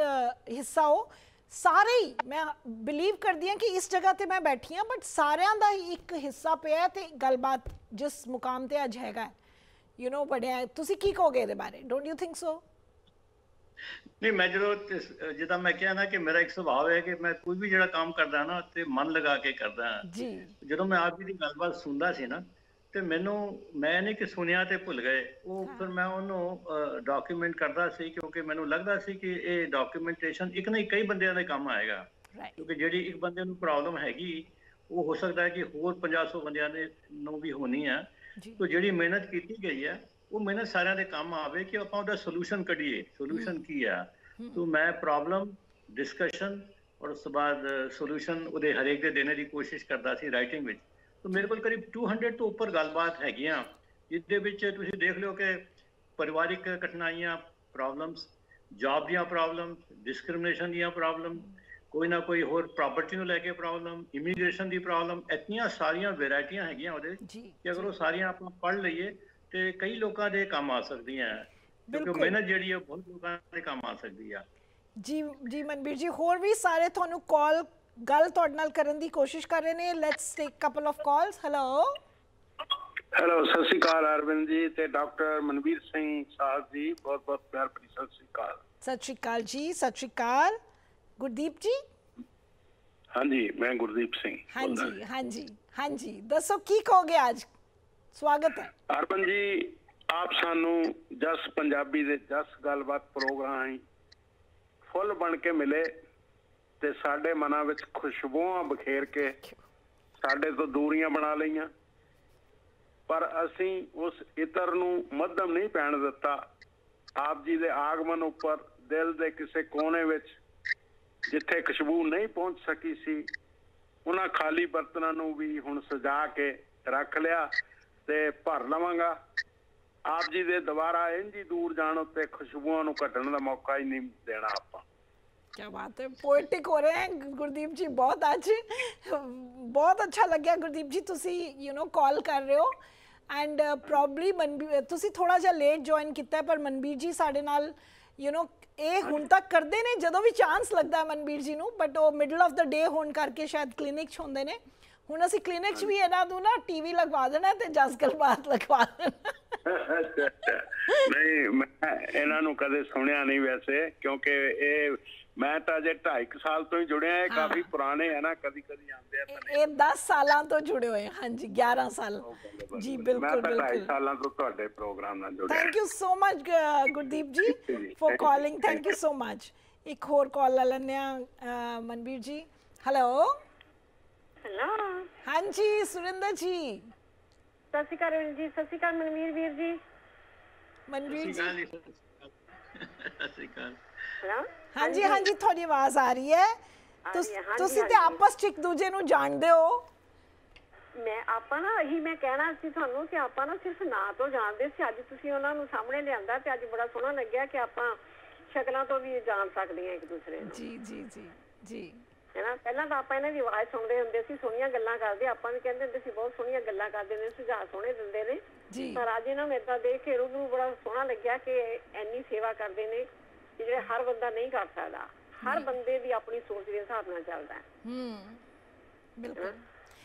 ਹਿੱਸਾ ਹੋ ਸਾਰੇ ਹੀ ਮੈਂ ਬਿਲੀਵ ਕਰਦੀ ਹਾਂ ਕਿ ਇਸ ਜਗ੍ਹਾ ਤੇ ਮੈਂ ਬੈਠੀ ਹਾਂ ਬਟ ਸਾਰਿਆਂ ਦਾ ਹੀ ਇੱਕ ਹਿੱਸਾ ਪਿਆ ਹੈ ਤੇ ਗੱਲਬਾਤ ਜਿਸ ਮੁਕਾਮ ਤੇ ਅੱਜ ਹੈਗਾ ਯੂ نو ਬੜਿਆ ਹੈ। ਤੁਸੀਂ ਕੀ ਕਹੋਗੇ ਇਹਦੇ ਬਾਰੇ ਡੋਨਟ ਯੂ ਥਿੰਕ ਸੋ ਨਹੀਂ ਮੈਂ ਜਦੋਂ ਜਿੱਦਾਂ ਮੈਂ ਕਿਹਾ ਨਾ ਕਿ ਮੇਰਾ ਇੱਕ ਸੁਭਾਅ ਹੈ ਕਿ ਮੈਂ ਕੋਈ ਵੀ ਜਿਹੜਾ ਕੰਮ ਕਰਦਾ ਨਾ ਤੇ ਮਨ ਲਗਾ ਕੇ ਕਰਦਾ ਜੀ। ਜਦੋਂ ਮੈਂ ਆਪ ਜੀ ਦੀ ਗੱਲਬਾਤ ਸੁਣਦਾ ਸੀ ਨਾ ਤੇ ਮੈਨੂੰ ਮੈਂ ਨਹੀਂ ਕਿ ਸੁਣਿਆ ਤੇ ਭੁੱਲ ਗਏ। ਉਹ ਫਿਰ ਮੈਂ ਉਹਨੂੰ ਡਾਕੂਮੈਂਟ ਕਰਦਾ ਸੀ ਕਿਉਂਕਿ ਮੈਨੂੰ ਲੱਗਦਾ ਸੀ ਕਿ ਇਹ ਡਾਕੂਮੈਂਟੇਸ਼ਨ ਇੱਕ ਨਹੀਂ ਕਈ ਬੰਦਿਆਂ ਦੇ ਕੰਮ ਆਏਗਾ। ਕਿਉਂਕਿ ਜਿਹੜੀ ਇੱਕ ਬੰਦੇ ਨੂੰ ਪ੍ਰੋਬਲਮ ਹੈਗੀ ਉਹ ਹੋ ਸਕਦਾ ਹੈ ਕਿ ਹੋਰ 500 ਬੰਦਿਆਂ ਦੇ ਨੂੰ ਵੀ ਹੋਣੀ ਜੀ। ਤੋ ਜਿਹੜੀ ਮਿਹਨਤ ਕੀਤੀ ਗਈ ਹੈ ਉਹ ਮਿਹਨਤ ਸਾਰਿਆਂ ਦੇ ਕੰਮ ਆਵੇ ਕਿ ਆਪਾਂ ਉਹਦਾ ਸੋਲੂਸ਼ਨ ਕੱਢੀਏ। ਸੋਲੂਸ਼ਨ ਕੀ ਆ? ਤੋ ਮੈਂ ਪ੍ਰੋਬਲਮ ਡਿਸਕਸ਼ਨ ਔਰ ਉਸ ਤੋਂ ਬਾਅਦ ਸੋਲੂਸ਼ਨ ਉਹਦੇ ਹਰੇਕ ਦੇ ਦੇਣੇ ਦੀ ਕੋਸ਼ਿਸ਼ ਕਰਦਾ ਸੀ ਰਾਈਟਿੰਗ ਵਿੱਚ। ਤੋ ਮੇਰੇ ਕੋਲ ਕਰੀਬ 200 ਤੋਂ ਉੱਪਰ ਗੱਲਬਾਤ ਹੈਗੀਆਂ ਜਿਸਦੇ ਵਿੱਚ ਤੁਸੀਂ ਦੇਖ ਲਿਓ ਕਿ ਪਰਿਵਾਰਿਕ ਕਠਿਨਾਈਆਂ ਪ੍ਰੋਬਲਮਸ ਜੌਬ ਦੀਆਂ ਪ੍ਰੋਬਲਮਸ ਡਿਸਕ੍ਰਿਮੀਨੇਸ਼ਨ ਦੀਆਂ ਪ੍ਰੋਬਲਮ ਕੋਈ ਨਾ ਕੋਈ ਹੋਰ ਪ੍ਰਾਪਰਟੀ ਨੂੰ ਲੈ ਕੇ ਪ੍ਰੋਬਲਮ ਇਮੀਗ੍ਰੇਸ਼ਨ ਦੀ ਪ੍ਰੋਬਲਮ ਇਤਨੀਆਂ ਸਾਰੀਆਂ ਵੈਰਾਈਟੀਆਂ ਹੈਗੀਆਂ ਉਹਦੇ ਕਿ ਅਗਰ ਉਹ ਸਾਰੀਆਂ ਆਪਾਂ ਪੜ੍ਹ ਲਈਏ ਤੇ ਕਈ ਲੋਕਾਂ ਦੇ ਕੰਮ ਆ ਸਕਦੀਆਂ ਹੈ ਕਿਉਂਕਿ ਬਿਲਕੁਲ। ਮਿਹਨਤ ਜਿਹੜੀ ਹੈ ਬਹੁਤ ਲੋਕਾਂ ਦੇ ਕੰਮ ਆ ਸਕਦੀ ਆ। ਜੀ ਜੀ ਮਨਬੀਰ ਜੀ ਹੋਰ ਵੀ ਸਾਰੇ ਤੁਹਾਨੂੰ ਕਾਲ ਗੱਲ ਤੁਹਾਡੇ ਨਾਲ ਕਰਨ ਦੀ ਕੋਸ਼ਿਸ਼ ਕਰ ਰਹੇ ਨੇ। Let's take couple of calls hello hello ਸਤਿ ਸ਼੍ਰੀ ਅਕਾਲ ਅਰਵਿੰਦ ਜੀ ਤੇ ਡਾਕਟਰ ਮਨਵੀਰ ਸਿੰਘ ਸਾਹਿਬ ਜੀ। ਬਹੁਤ ਬਹੁਤ ਪਿਆਰ ਭਰੀ ਸਤਿ ਸ਼੍ਰੀ ਅਕਾਲ। ਸਤਿ ਸ਼੍ਰੀ ਅਕਾਲ ਜੀ ਸਤਿ ਸ਼੍ਰੀ ਅਕਾਲ। ਗੁਰਦੀਪ ਜੀ? ਹਾਂਜੀ ਮੈਂ ਗੁਰਦੀਪ ਸਿੰਘ ਹਾਂਜੀ ਹਾਂਜੀ ਹਾਂਜੀ। ਦੱਸੋ ਕੀ ਕਹੋਗੇ ਅੱਜ? ਸਵਾਗਤ ਹੈ। ਅਰਵਿੰਦ ਜੀ, ਆਪ ਸਾਨੂੰ ਜਸ ਪੰਜਾਬੀ ਦੇ ਜਸ ਗੱਲਬਾਤ ਪ੍ਰੋਗਰਾਮ ਆਈ ਫੁੱਲ ਬਣ ਕੇ ਮਿਲੇ ਤੇ ਸਾਡੇ ਮਨਾਂ ਵਿੱਚ ਖੁਸ਼ਬੂਆਂ ਬਖੇਰ ਕੇ ਸਾਡੇ ਤੋਂ ਦੂਰੀਆਂ ਬਣਾ ਲਈਆਂ। ਪਰ ਅਸੀਂ ਉਸ ਇਤਰ ਨੂੰ ਮੱਧਮ ਨਹੀਂ ਪੈਣ ਦਿੱਤਾ। ਆਪ ਜੀ ਦੇ ਆਗਮਨ ਉੱਪਰ ਦਿਲ ਦੇ ਕਿਸੇ ਕੋਨੇ ਵਿੱਚ ਜਿੱਥੇ ਖੁਸ਼ਬੂ ਨਹੀਂ ਪਹੁੰਚ ਸਕੀ ਸੀ, ਉਹਨਾਂ ਖਾਲੀ ਬਰਤਨਾਂ ਨੂੰ ਵੀ ਹੁਣ ਸਜਾ ਕੇ ਰੱਖ ਲਿਆ। ਤੇ ਭਰ ਲਵਾਂਗਾ ਆਪ ਜੀ ਦੇ ਦੁਬਾਰਾ ਇੰਜ ਹੀ ਦੂਰ ਜਾਣ ਉੱਤੇ ਖੁਸ਼ਬੂਆਂ ਨੂੰ ਕੱਢਣ ਦਾ ਮੌਕਾ ਹੀ ਨਹੀਂ ਦੇਣਾ ਆਪਾਂ क्या बात है पोएटिक हो रहे हैं गुरदीप जी बहुत आज बहुत अच्छा ਲੱਗਿਆ ਗੁਰਦੀਪ ਜੀ ਤੁਸੀਂ ਯੂ نو ਕਾਲ ਕਰ ਰਹੇ ਹੋ ਐਂਡ ਪ੍ਰੋਬਬਲੀ ਮਨਬੀਰ ਤੁਸੀਂ ਥੋੜਾ ਜਿਹਾ ਲੇਟ ਜੁਆਇਨ ਕੀਤਾ ਹੈ, ਪਰ ਮਨਬੀਰ ਜੀ ਸਾਡੇ ਨਾਲ ਯੂ نو ਇਹ ਹੁਣ ਤੱਕ ਕਰਦੇ ਨੇ ਜਦੋਂ ਵੀ ਚਾਂਸ ਲੱਗਦਾ ਹੈ ਮਨਬੀਰ ਜੀ ਨੂੰ ਬਟ ਉਹ ਮਿਡਲ ਆਫ ਦਾ ਡੇ ਹੋਣ ਕਰਕੇ ਸ਼ਾਇਦ ਕਲੀਨਿਕ 'ਚ ਹੁੰਦੇ ਨੇ ਹੁਣ ਅਸੀਂ ਕਲੀਨਿਕ 'ਚ ਵੀ ਇਹਨਾਂ ਨੂੰ ਨਾ ਟੀਵੀ ਲਗਵਾ ਦੇਣਾ ਤੇ ਜਸ ਗੱਲਬਾਤ ਲਗਵਾ ਦੇਣਾ। ਨਹੀਂ ਮੈਂ ਇਹਨਾਂ ਨੂੰ ਕਦੇ ਸੁਣਿਆ ਨਹੀਂ ਵੈਸੇ ਕਿਉਂਕਿ ਇਹ ਮੈਂ ਤਾਂ ਅਜੇ 2.5 ਸਾਲ ਤੋਂ ਹੀ ਜੁੜਿਆ ਇਹ ਕਾਫੀ ਪੁਰਾਣੇ ਹੈ ਨਾ ਕਦੀ ਕਦੀ ਆਉਂਦੇ ਆ ਇਹ- ਇਹ 10 ਸਾਲਾਂ ਤੋਂ ਜੁੜੇ ਹੋਏ। ਹਾਂਜੀ 11 ਸਾਲ। ਜੀ ਮੈਂ ਬਿਲਕੁਲ ਤਾਂ 2.5 ਬਿਲਕੁਲ। ਸਾਲਾਂ ਤੋਂ ਤੁਹਾਡੇ ਪ੍ਰੋਗਰਾਮ ਨਾਲ ਜੁੜਿਆ। Thank you so much Gurdeep ji ji, for calling thank you. So much ਇੱਕ ਹੋਰ ਕਾਲ ਲੈ ਲੈਂਦੇ ਆ ਮਨਵੀਰ ਜੀ। ਹੈਲੋ ਹੈਲੋ ਹਾਂਜੀ ਸੁਰਿੰਦਰ ਜੀ। ਸਤਿ ਸ਼੍ਰੀ ਅਕਾਲ ਜੀ ਸਤਿ ਸ਼੍ਰੀ ਅਕਾਲ ਮਨਵੀਰ ਵੀਰ ਜੀ। ਮਨਵੀਰ ਜੀ। ਸਤਿ ਸ਼੍ਰੀ ਅਕਾਲ। ਹੈਲੋ? ਹਾਂਜੀ ਹਾਂਜੀ। ਤੁਹਾਡੀ ਆਵਾਜ਼ ਆ ਰਹੀ ਹੈ। ਤੁਸ- ਤੇ। ਆਪਸ ਚ ਇੱਕ ਦੂਜੇ ਨੂੰ ਜਾਣਦੇ ਹੋ। ਮੈਂ ਆਪਾਂ ਨਾ ਇਹੀ ਮੈਂ ਕਹਿਣਾ ਸੀ ਤੁਹਾਨੂੰ ਕਿ ਆਪਾਂ ਨਾ ਸਿਰਫ ਨਾਂ ਤੋਂ ਜਾਣਦੇ ਸੀ। ਅੱਜ ਤੁਸੀਂ ਉਹਨਾਂ ਨੂੰ ਸਾਹਮਣੇ ਲਿਆਂਦਾ ਤੇ ਅੱਜ ਬੜਾ ਸੋਹਣਾ ਲੱਗਿਆ ਕਿ ਆਪਾਂ ਸ਼ਕਲਾਂ ਤੋਂ ਵੀ ਜਾਣ ਸਕਦੇ ਹਾਂ ਇੱਕ ਦੂਸਰੇ ਨੂੰ। ਜੀ ਜੀ ਜੀ ਜੀ। ਹੈਨਾ ਪਹਿਲਾਂ ਤਾਂ ਆਪਾਂ ਇਹਨਾਂ ਦੀ ਆਵਾਜ਼ ਸੁਣਦੇ ਹੁੰਦੇ ਸੀ ਸੋਹਣੀਆਂ ਗੱਲਾਂ ਕਰਦੇ। ਆਪਾਂ ਵੀ ਕਹਿੰਦੇ ਹੁੰਦੇ ਸੀ ਬਹੁਤ ਸੋਹਣੀਆਂ ਗੱਲਾਂ ਕਰਦੇ ਨੇ ਸੁਝਾਅ ਸੋਹਣੇ ਦਿੰਦੇ ਨੇ। ਜੀ। ਪਰ ਅੱਜ ਇਹਨਾਂ ਨੂੰ ਏਦਾਂ ਦੇਖ ਕੇ ਰੂਬਰੂ ਬੜਾ ਸੋਹਣਾ ਲੱਗਿਆ ਕਿ ਇੰਨੀ ਸੇਵਾ ਕਰਦੇ ਨੇ ਕਿ ਜਿਹੜੇ ਹਰ ਬੰਦਾ ਨਹੀਂ ਕਰ ਸਕਦਾ। ਹਰ ਬੰਦੇ ਦੀ ਆਪਣੀ ਸੋਚ ਦੇ ਹਿਸਾਬ ਨਾਲ ਚੱਲਦਾ ਹੈ। ਹੂੰ ਬਿਲਕੁਲ।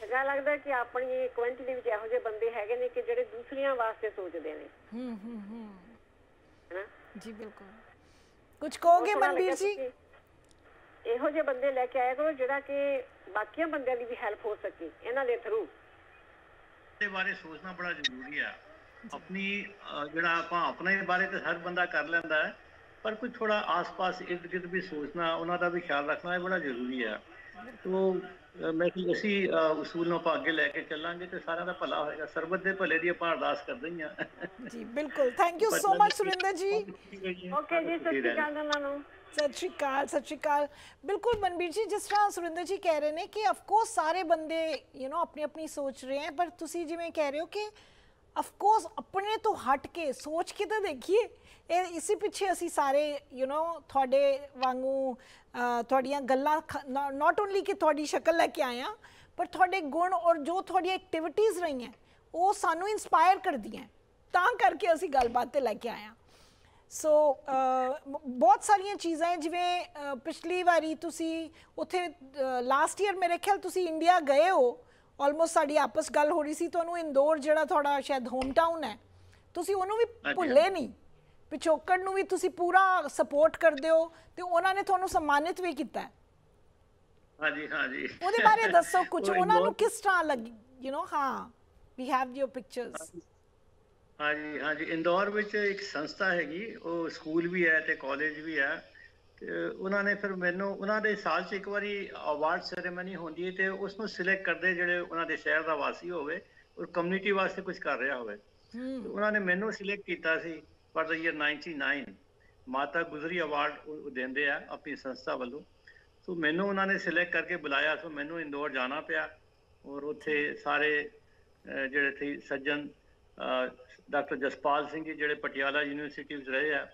ਚੰਗਾ ਲੱਗਦਾ ਕਿ ਆਪਣੀ ਕੁਇੰਟਲੀ ਵਿੱਚ ਇਹੋ ਜਿਹੇ ਬੰਦੇ ਹੈਗੇ ਨੇ ਕਿ ਜਿਹੜੇ ਦੂਸਰਿਆਂ ਵਾਸਤੇ ਸੋਚਦੇ ਨੇ। ਹੂੰ ਹੂੰ ਹੂੰ। ਜੀ ਬਿਲਕੁਲ। ਕੁਝ ਕਹੋਗੇ ਮਨਵੀਰ ਜੀ? ਇਹੋ ਜਿਹੇ ਬੰਦੇ ਲੈ ਕੇ ਆਇਆ ਕਰੋ ਜਿਹੜਾ ਕਿ ਬਾਕੀਆਂ ਬੰਦਿਆਂ ਦੀ ਵੀ ਹੈਲਪ ਹੋ ਸਕੇ, ਇਹਨਾਂ ਦੇ ਥਰੂ ਦੇ ਬਾਰੇ ਸੋਚਣਾ ਬੜਾ ਜ਼ਰੂਰੀ ਆ। ਆਪਣੀ ਜਿਹੜਾ ਆਪਾਂ ਆਪਣੇ ਬਾਰੇ ਤੇ ਹਰ ਬੰਦਾ ਕਰ ਲੈਂਦਾ ਹੈ, ਪਰ ਕੋਈ ਥੋੜਾ ਆਸ-ਪਾਸ, ਇਰਦ-ਗਿਰਦ ਵੀ ਸੋਚਣਾ, ਉਹਨਾਂ ਦਾ ਵੀ ਖਿਆਲ ਰੱਖਣਾ ਇਹ ਬੜਾ ਜ਼ਰੂਰੀ ਆ। ਤੋ ਮੈਂ ਕਿ ਅਸੀਂ ਉਸੂਲ ਨੂੰ ਆਪਾਂ ਅੱਗੇ ਲੈ ਕੇ ਚੱਲਾਂਗੇ ਤੇ ਸਾਰਿਆਂ ਦਾ ਭਲਾ ਹੋਏਗਾ। ਸਰਬਤ ਦੇ ਭਲੇ ਦੀ ਆਪਾਂ ਅਰਦਾਸ ਕਰਦੇ ਹੀ। ਜੀ ਬਿਲਕੁਲ। Thank you so much Surinder ji. Okay ਜੀ ਸਤਿ ਸ਼੍ਰੀ ਅਕਾਲ ਉਹਨਾਂ ਨੂੰ। ਸਤਿ ਸ਼੍ਰੀ ਅਕਾਲ ਸਤਿ ਸ਼੍ਰੀ ਅਕਾਲ। ਬਿਲਕੁਲ ਮਨਬੀਰ ਜੀ ਜਿਸ ਤਰ੍ਹਾਂ ਸੁਰਿੰਦਰ ਜੀ ਕਹਿ ਰਹੇ ਨੇ ਕਿ ਆਫ ਕੋਰਸ ਸਾਰੇ ਬੰਦੇ ਯੂ نو ਆਪਣੀ ਆਪਣੀ ਸੋਚ ਰਹੇ ਹੈ ਪਰ ਤੁਸੀਂ ਜਿਵੇਂ ਕਹਿ ਰਹੇ ਹੋ ਕਿ ਆਫ ਕੋਰਸ ਆਪਣੇ ਤੋਂ ਹਟ ਕੇ ਸੋਚ ਕੇ ਤਾਂ ਦੇਖੀਏ ਇਹ ਇਸੇ ਪਿੱਛੇ ਅਸੀਂ ਸਾਰੇ ਯੂ نو ਤੁਹਾਡੇ ਵਾਂਗੂ ਤੁਹਾਡੀਆਂ ਗੱਲਾਂ ਨਾਟ ਓਨਲੀ ਕਿ ਤੁਹਾਡੀ ਸ਼ਕਲ ਲੈ ਕੇ ਆਏ ਹਾਂ ਪਰ ਤੁਹਾਡੇ ਗੁਣ ਔਰ ਜੋ ਤੁਹਾਡੀਆਂ ਐਕਟੀਵਿਟੀਜ਼ ਰਹੀਆਂ ਉਹ ਸਾਨੂੰ ਇਨਸਪਾਇਰ ਕਰਦੀਆਂ ਤਾਂ ਕਰਕੇ ਅਸੀਂ ਗੱਲਬਾਤ ਤੇ ਲੈ ਕੇ ਆਏ ਹਾਂ ਸੋ ਬਹੁਤ ਸਾਰੀਆਂ ਚੀਜ਼ਾਂ ਜਿਵੇਂ ਪਿਛਲੀ ਵਾਰੀ ਤੁਸੀਂ ਉੱਥੇ ਲਾਸਟ ਈਅਰ ਮੇਰੇ ਖਿਆਲ ਤੁਸੀਂ ਇੰਡੀਆ ਗਏ ਹੋ ਆਲਮੋਸਟ ਸਾਡੀ ਆਪਸ ਗੱਲ ਹੋ ਰਹੀ ਸੀ ਤੁਹਾਨੂੰ ਇੰਦੌਰ ਜਿਹੜਾ ਤੁਹਾਡਾ ਸ਼ਾਇਦ ਹੋਮ ਟਾਊਨ ਹੈ ਤੁਸੀਂ ਉਹਨੂੰ ਵੀ ਭੁੱਲੇ ਨਹੀਂ। ਪਿਛੋਕੜ ਨੂੰ ਵੀ ਤੁਸੀਂ ਪੂਰਾ ਸਪੋਰਟ ਕਰਦੇ ਹੋ ਤੇ ਉਹਨਾਂ ਨੇ ਤੁਹਾਨੂੰ ਸਨਮਾਨਿਤ ਵੀ ਕੀਤਾ ਹੈ। ਹਾਂਜੀ ਹਾਂਜੀ। ਉਹਦੇ ਬਾਰੇ ਦੱਸੋ ਕੁਝ ਉਹ ਉਹਨਾਂ ਨੂੰ ਕਿਸ ਤਰ੍ਹਾਂ ਲੱਗੀ? ਯੂ نو ਹਾਂ ਵੀ ਹੈਵ ਯੂਰ ਪਿਕਚਰਸ ਹਾਂਜੀ ਹਾਂਜੀ ਇੰਦੌਰ ਵਿੱਚ ਇੱਕ ਸੰਸਥਾ ਹੈਗੀ ਉਹ ਸਕੂਲ ਵੀ ਹੈ ਤੇ ਕਾਲਜ ਵੀ ਹੈ। ਤੇ ਉਹਨਾਂ ਨੇ ਫਿਰ ਮੈਨੂੰ ਉਹਨਾਂ ਦੇ ਸਾਲ 'ਚ ਇੱਕ ਵਾਰੀ ਅਵਾਰਡ ਸੈਰੇਮਨੀ ਹੁੰਦੀ ਹੈ ਤੇ ਉਸ ਨੂੰ ਸਿਲੈਕਟ ਕਰਦੇ ਜਿਹੜੇ ਉਹਨਾਂ ਦੇ ਸ਼ਹਿਰ ਦਾ ਵਾਸੀ ਹੋਵੇ ਔਰ ਕਮਿਊਨਿਟੀ ਵਾਸਤੇ ਕੁਝ ਕਰ ਰਿਹਾ ਹੋਵੇ। ਉਹਨਾਂ ਨੇ ਮੈਨੂੰ ਸਿਲੈਕਟ ਕੀਤਾ ਸੀ for the year 99 Mata Gujri award ਉਹ ਦਿੰਦੇ ਆ ਆਪਣੀ ਸੰਸਥਾ ਵੱਲੋਂ। ਸੋ ਮੈਨੂੰ ਉਹਨਾਂ ਨੇ ਸਿਲੈਕਟ ਕਰਕੇ ਬੁਲਾਇਆ ਸੋ ਮੈਨੂੰ ਇੰਦੌਰ ਜਾਣਾ ਪਿਆ ਔਰ ਉੱਥੇ ਸਾਰੇ ਜਿਹੜੇ ਸੀ ਸੱਜਣ ਡਾਕਟਰ ਜਸਪਾਲ ਸਿੰਘ ਜੀ ਜਿਹੜੇ ਪਟਿਆਲਾ ਯੂਨੀਵਰਸਿਟੀ ਵਿੱਚ ਰਹੇ ਆ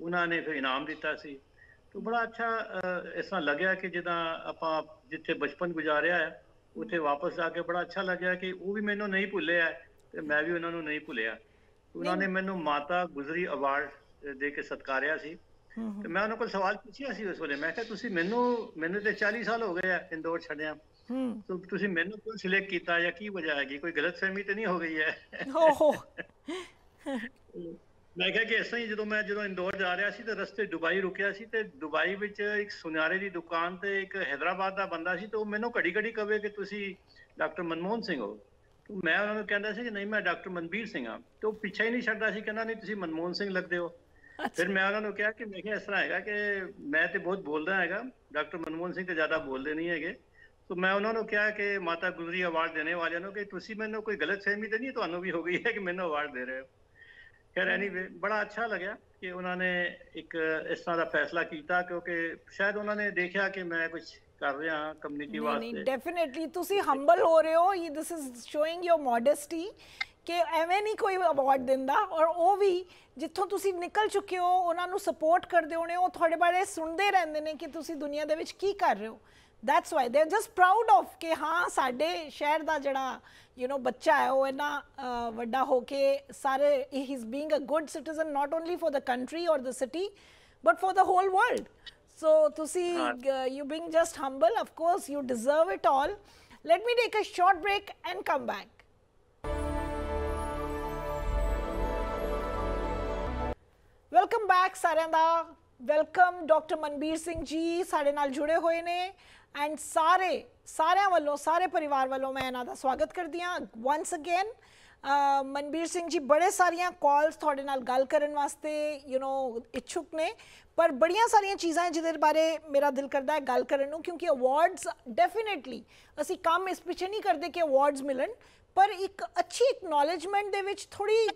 ਉਹਨਾਂ ਨੇ ਫਿਰ ਇਨਾਮ ਦਿੱਤਾ ਸੀ। ਤਾਂ ਬੜਾ ਅੱਛਾ ਅਹ, ਇਸ ਤਰ੍ਹਾਂ ਲੱਗਿਆ ਕਿ ਜਿੱਦਾਂ ਆਪਾਂ ਜਿੱਥੇ ਬਚਪਨ ਗੁਜ਼ਾਰਿਆ ਹੈ ਉੱਥੇ ਵਾਪਸ ਆ ਕੇ ਬੜਾ ਅੱਛਾ ਲੱਗਿਆ ਕਿ ਉਹ ਵੀ ਮੈਨੂੰ ਨਹੀਂ ਭੁੱਲੇ ਆ ਤੇ ਮੈਂ ਵੀ ਉਹਨਾਂ ਨੂੰ ਨਹੀਂ ਭੁੱਲਿਆ ਉਹਨਾਂ ਨੇ ਮੈਨੂੰ ਮਾਤਾ ਗੁਜਰੀ ਅਵਾਰਡ ਦੇ ਕੇ ਸਤਕਾਰਿਆ ਸੀ ਤੇ ਮੈਂ ਉਹਨਾਂ ਕੋਲ ਸਵਾਲ ਪੁੱਛਿਆ ਸੀ ਉਸ ਵੇਲੇ ਮੈਂ ਕਿਹਾ ਤੁਸੀਂ ਮੈਨੂੰ ਮੈਨੂੰ ਤੇ 40 ਸਾਲ ਹੋ ਗਏ ਆ ਇੰਦੌਰ ਛੱਡਿਆ ਹੂੰ ਤੋ ਤੁਸੀਂ ਮੈਨੂੰ ਕਿਉਂ ਸਿਲੈਕਟ ਕੀਤਾ ਜਾਂ ਕੀ ਵਜ੍ਹਾ ਹੈਗੀ ਕੋਈ ਗਲਤਫਹਿਮੀ ਤੇ ਨਹੀਂ ਹੋ ਗਈ ਹੈ ਹੋ ਹੋ ਮੈਂ ਕਿਹਾ ਕਿ ਇਸ ਤਰ੍ਹਾਂ ਹੀ ਜਦੋਂ ਮੈਂ ਜਦੋਂ ਇੰਦੌਰ ਜਾ ਰਿਹਾ ਸੀ ਤੇ ਰਸਤੇ ਦੁਬਈ ਰੁਕਿਆ ਸੀ ਤੇ ਦੁਬਈ ਵਿੱਚ ਇੱਕ ਸੁਨਿਆਰੇ ਦੀ ਦੁਕਾਨ ਤੇ ਇੱਕ ਹੈਦਰਾਬਾਦ ਦਾ ਬੰਦਾ ਸੀ ਤੇ ਉਹ ਮੈਨੂੰ ਘੜੀ ਘੜੀ ਕਵੇ ਕਿ ਤੁਸੀਂ ਡਾਕਟਰ ਮਨਮੋਹਨ ਸਿੰਘ ਹੋ। ਤੇ ਮੈਂ ਉਹਨਾਂ ਨੂੰ ਕਹਿੰਦਾ ਸੀ ਕਿ ਨਹੀਂ ਮੈਂ ਡਾਕਟਰ ਮਨਬੀਰ ਸਿੰਘ ਹਾਂ। ਤੇ ਉਹ ਪਿੱਛੇ ਹੀ ਨਹੀਂ ਛੱਡਦਾ ਸੀ ਕਹਿੰਦਾ ਨਹੀਂ ਤੁਸੀਂ ਮਨਮੋਹਨ ਸਿੰਘ ਲੱਗਦੇ ਹੋ। ਫਿਰ ਮੈਂ ਉਹਨਾਂ ਨੂੰ ਕਿਹਾ ਕਿ ਮੈਂ ਕਿਹਾ ਇਸ ਤਰ੍ਹਾਂ ਹੈਗਾ ਕਿ ਮੈਂ ਤੇ ਬਹੁਤ ਬੋਲਦਾ ਹੈਗਾ ਡਾਕਟਰ ਮਨਮੋਹਨ ਸਿੰਘ ਤੇ ਜ਼ਿਆਦਾ ਬੋਲਦੇ ਨਹੀਂ ਹੈਗੇ। ਸੋ ਮੈਂ ਉਹਨਾਂ ਨੂੰ ਕਿਹਾ ਕਿ ਮਾਤਾ ਗੁਜਰੀ ਅਵਾਰਡ ਦੇਣੇ ਵਾਲਿਆਂ ਨੂੰ ਕਿ ਤੁਸੀਂ ਮੈਨੂੰ ਕੋਈ ਗਲਤਫਹਿਮੀ ਤੇ ਨਹੀਂ ਤੁਹਾਨੂੰ ਵੀ ਹੋ ਗਈ ਹੈ ਕਿ ਮੈਨੂੰ ਅਵਾਰਡ ਦੇ ਰਹੇ ਹੋ। ਖੈਰ ਐਨੀਵੇ ਬੜਾ ਅੱਛਾ ਲੱਗਿਆ ਕਿ ਉਹਨਾਂ ਨੇ ਇੱਕ ਇਸ ਤਰ੍ਹਾਂ ਦਾ ਫੈਸਲਾ ਕੀਤਾ ਕਿਉਂਕਿ ਸ਼ਾਇਦ ਉਹਨਾਂ ਨੇ ਦੇਖਿਆ ਕਿ ਮੈਂ ਕੁਝ ਕਰ ਰਿਹਾ ਹਾਂ ਕਮਿਊਨਿਟੀ ਨਹੀਂ ਨਹੀਂ ਵਾਸਤੇ ਡੈਫੀਨਿਟਲੀ ਤੁਸੀਂ ਹੰਬਲ ਹੋ ਰਹੇ ਹੋ ਇਹ ਦਿਸ ਇਜ਼ ਸ਼ੋਇੰਗ ਯੋਰ ਮੋਡੈਸਟੀ ਕਿ ਐਵੇਂ ਨਹੀਂ ਕੋਈ ਅਵਾਰਡ ਦਿੰਦਾ ਔਰ ਉਹ ਵੀ ਜਿੱਥੋਂ ਤੁਸੀਂ ਨਿਕਲ ਚੁੱਕੇ ਹੋ ਉਹਨਾਂ ਨੂੰ ਸਪੋਰਟ ਕਰਦੇ ਹੋਣੇ ਉਹ ਤੁਹਾਡੇ ਬਾਰੇ ਸੁਣਦੇ ਰਹਿੰਦੇ ਨੇ ਕਿ ਤੁਸੀਂ ਦੁਨੀਆ ਦੇ ਵਿੱਚ ਕੀ ਕਰ ਰਹੇ ਹੋ that's why they're just proud of ke ha sade sher da jada you know bachcha hai oh inna uh, vadda ho ke sare he's being a good citizen not only for the country or the city but for the whole world. So to see uh, you being just humble of course you deserve it all. Let me take a short break and come back. Welcome back, ਸਾਰਿਆਂ Welcome, Dr. Doctor Singh Ji. Ji ਸਾਡੇ ਨਾਲ ਜੁੜੇ ਹੋਏ and ਸਾਰੇ ਸਾਰਿਆਂ ਵੱਲੋਂ ਸਾਰੇ ਪਰਿਵਾਰ ਵੱਲੋਂ ਮੈਂ ਇਹਨਾਂ ਦਾ ਸਵਾਗਤ ਕਰਦੀ ਹਾਂ ਵਾਂਸ ਅਗੇਨ ਮਨਬੀਰ ਸਿੰਘ ਜੀ ਬੜੇ ਸਾਰੀਆਂ ਕਾਲਸ ਤੁਹਾਡੇ ਨਾਲ ਗੱਲ ਕਰਨ ਵਾਸਤੇ ਯੂ نو ਇਛੁਕ ਨੇ ਪਰ ਬੜੀਆਂ ਸਾਰੀਆਂ ਚੀਜ਼ਾਂ ਜਿਹਦੇ ਬਾਰੇ ਮੇਰਾ ਦਿਲ ਕਰਦਾ ਹੈ ਗੱਲ ਕਰਨ ਨੂੰ ਕਿਉਂਕਿ ਅਵਾਰਡਸ ਡੈਫੀਨਿਟਲੀ ਅਸੀਂ ਕੰਮ ਇਸ ਪਿੱਛੇ ਨਹੀਂ ਕਰਦੇ ਕਿ ਅਵਾਰਡਸ ਮਿਲਣ ਪਰ ਇੱਕ ਅੱਛੀ ਐਕਨੋਲਜਮੈਂਟ ਦੇ ਵਿੱਚ ਥੋੜੀ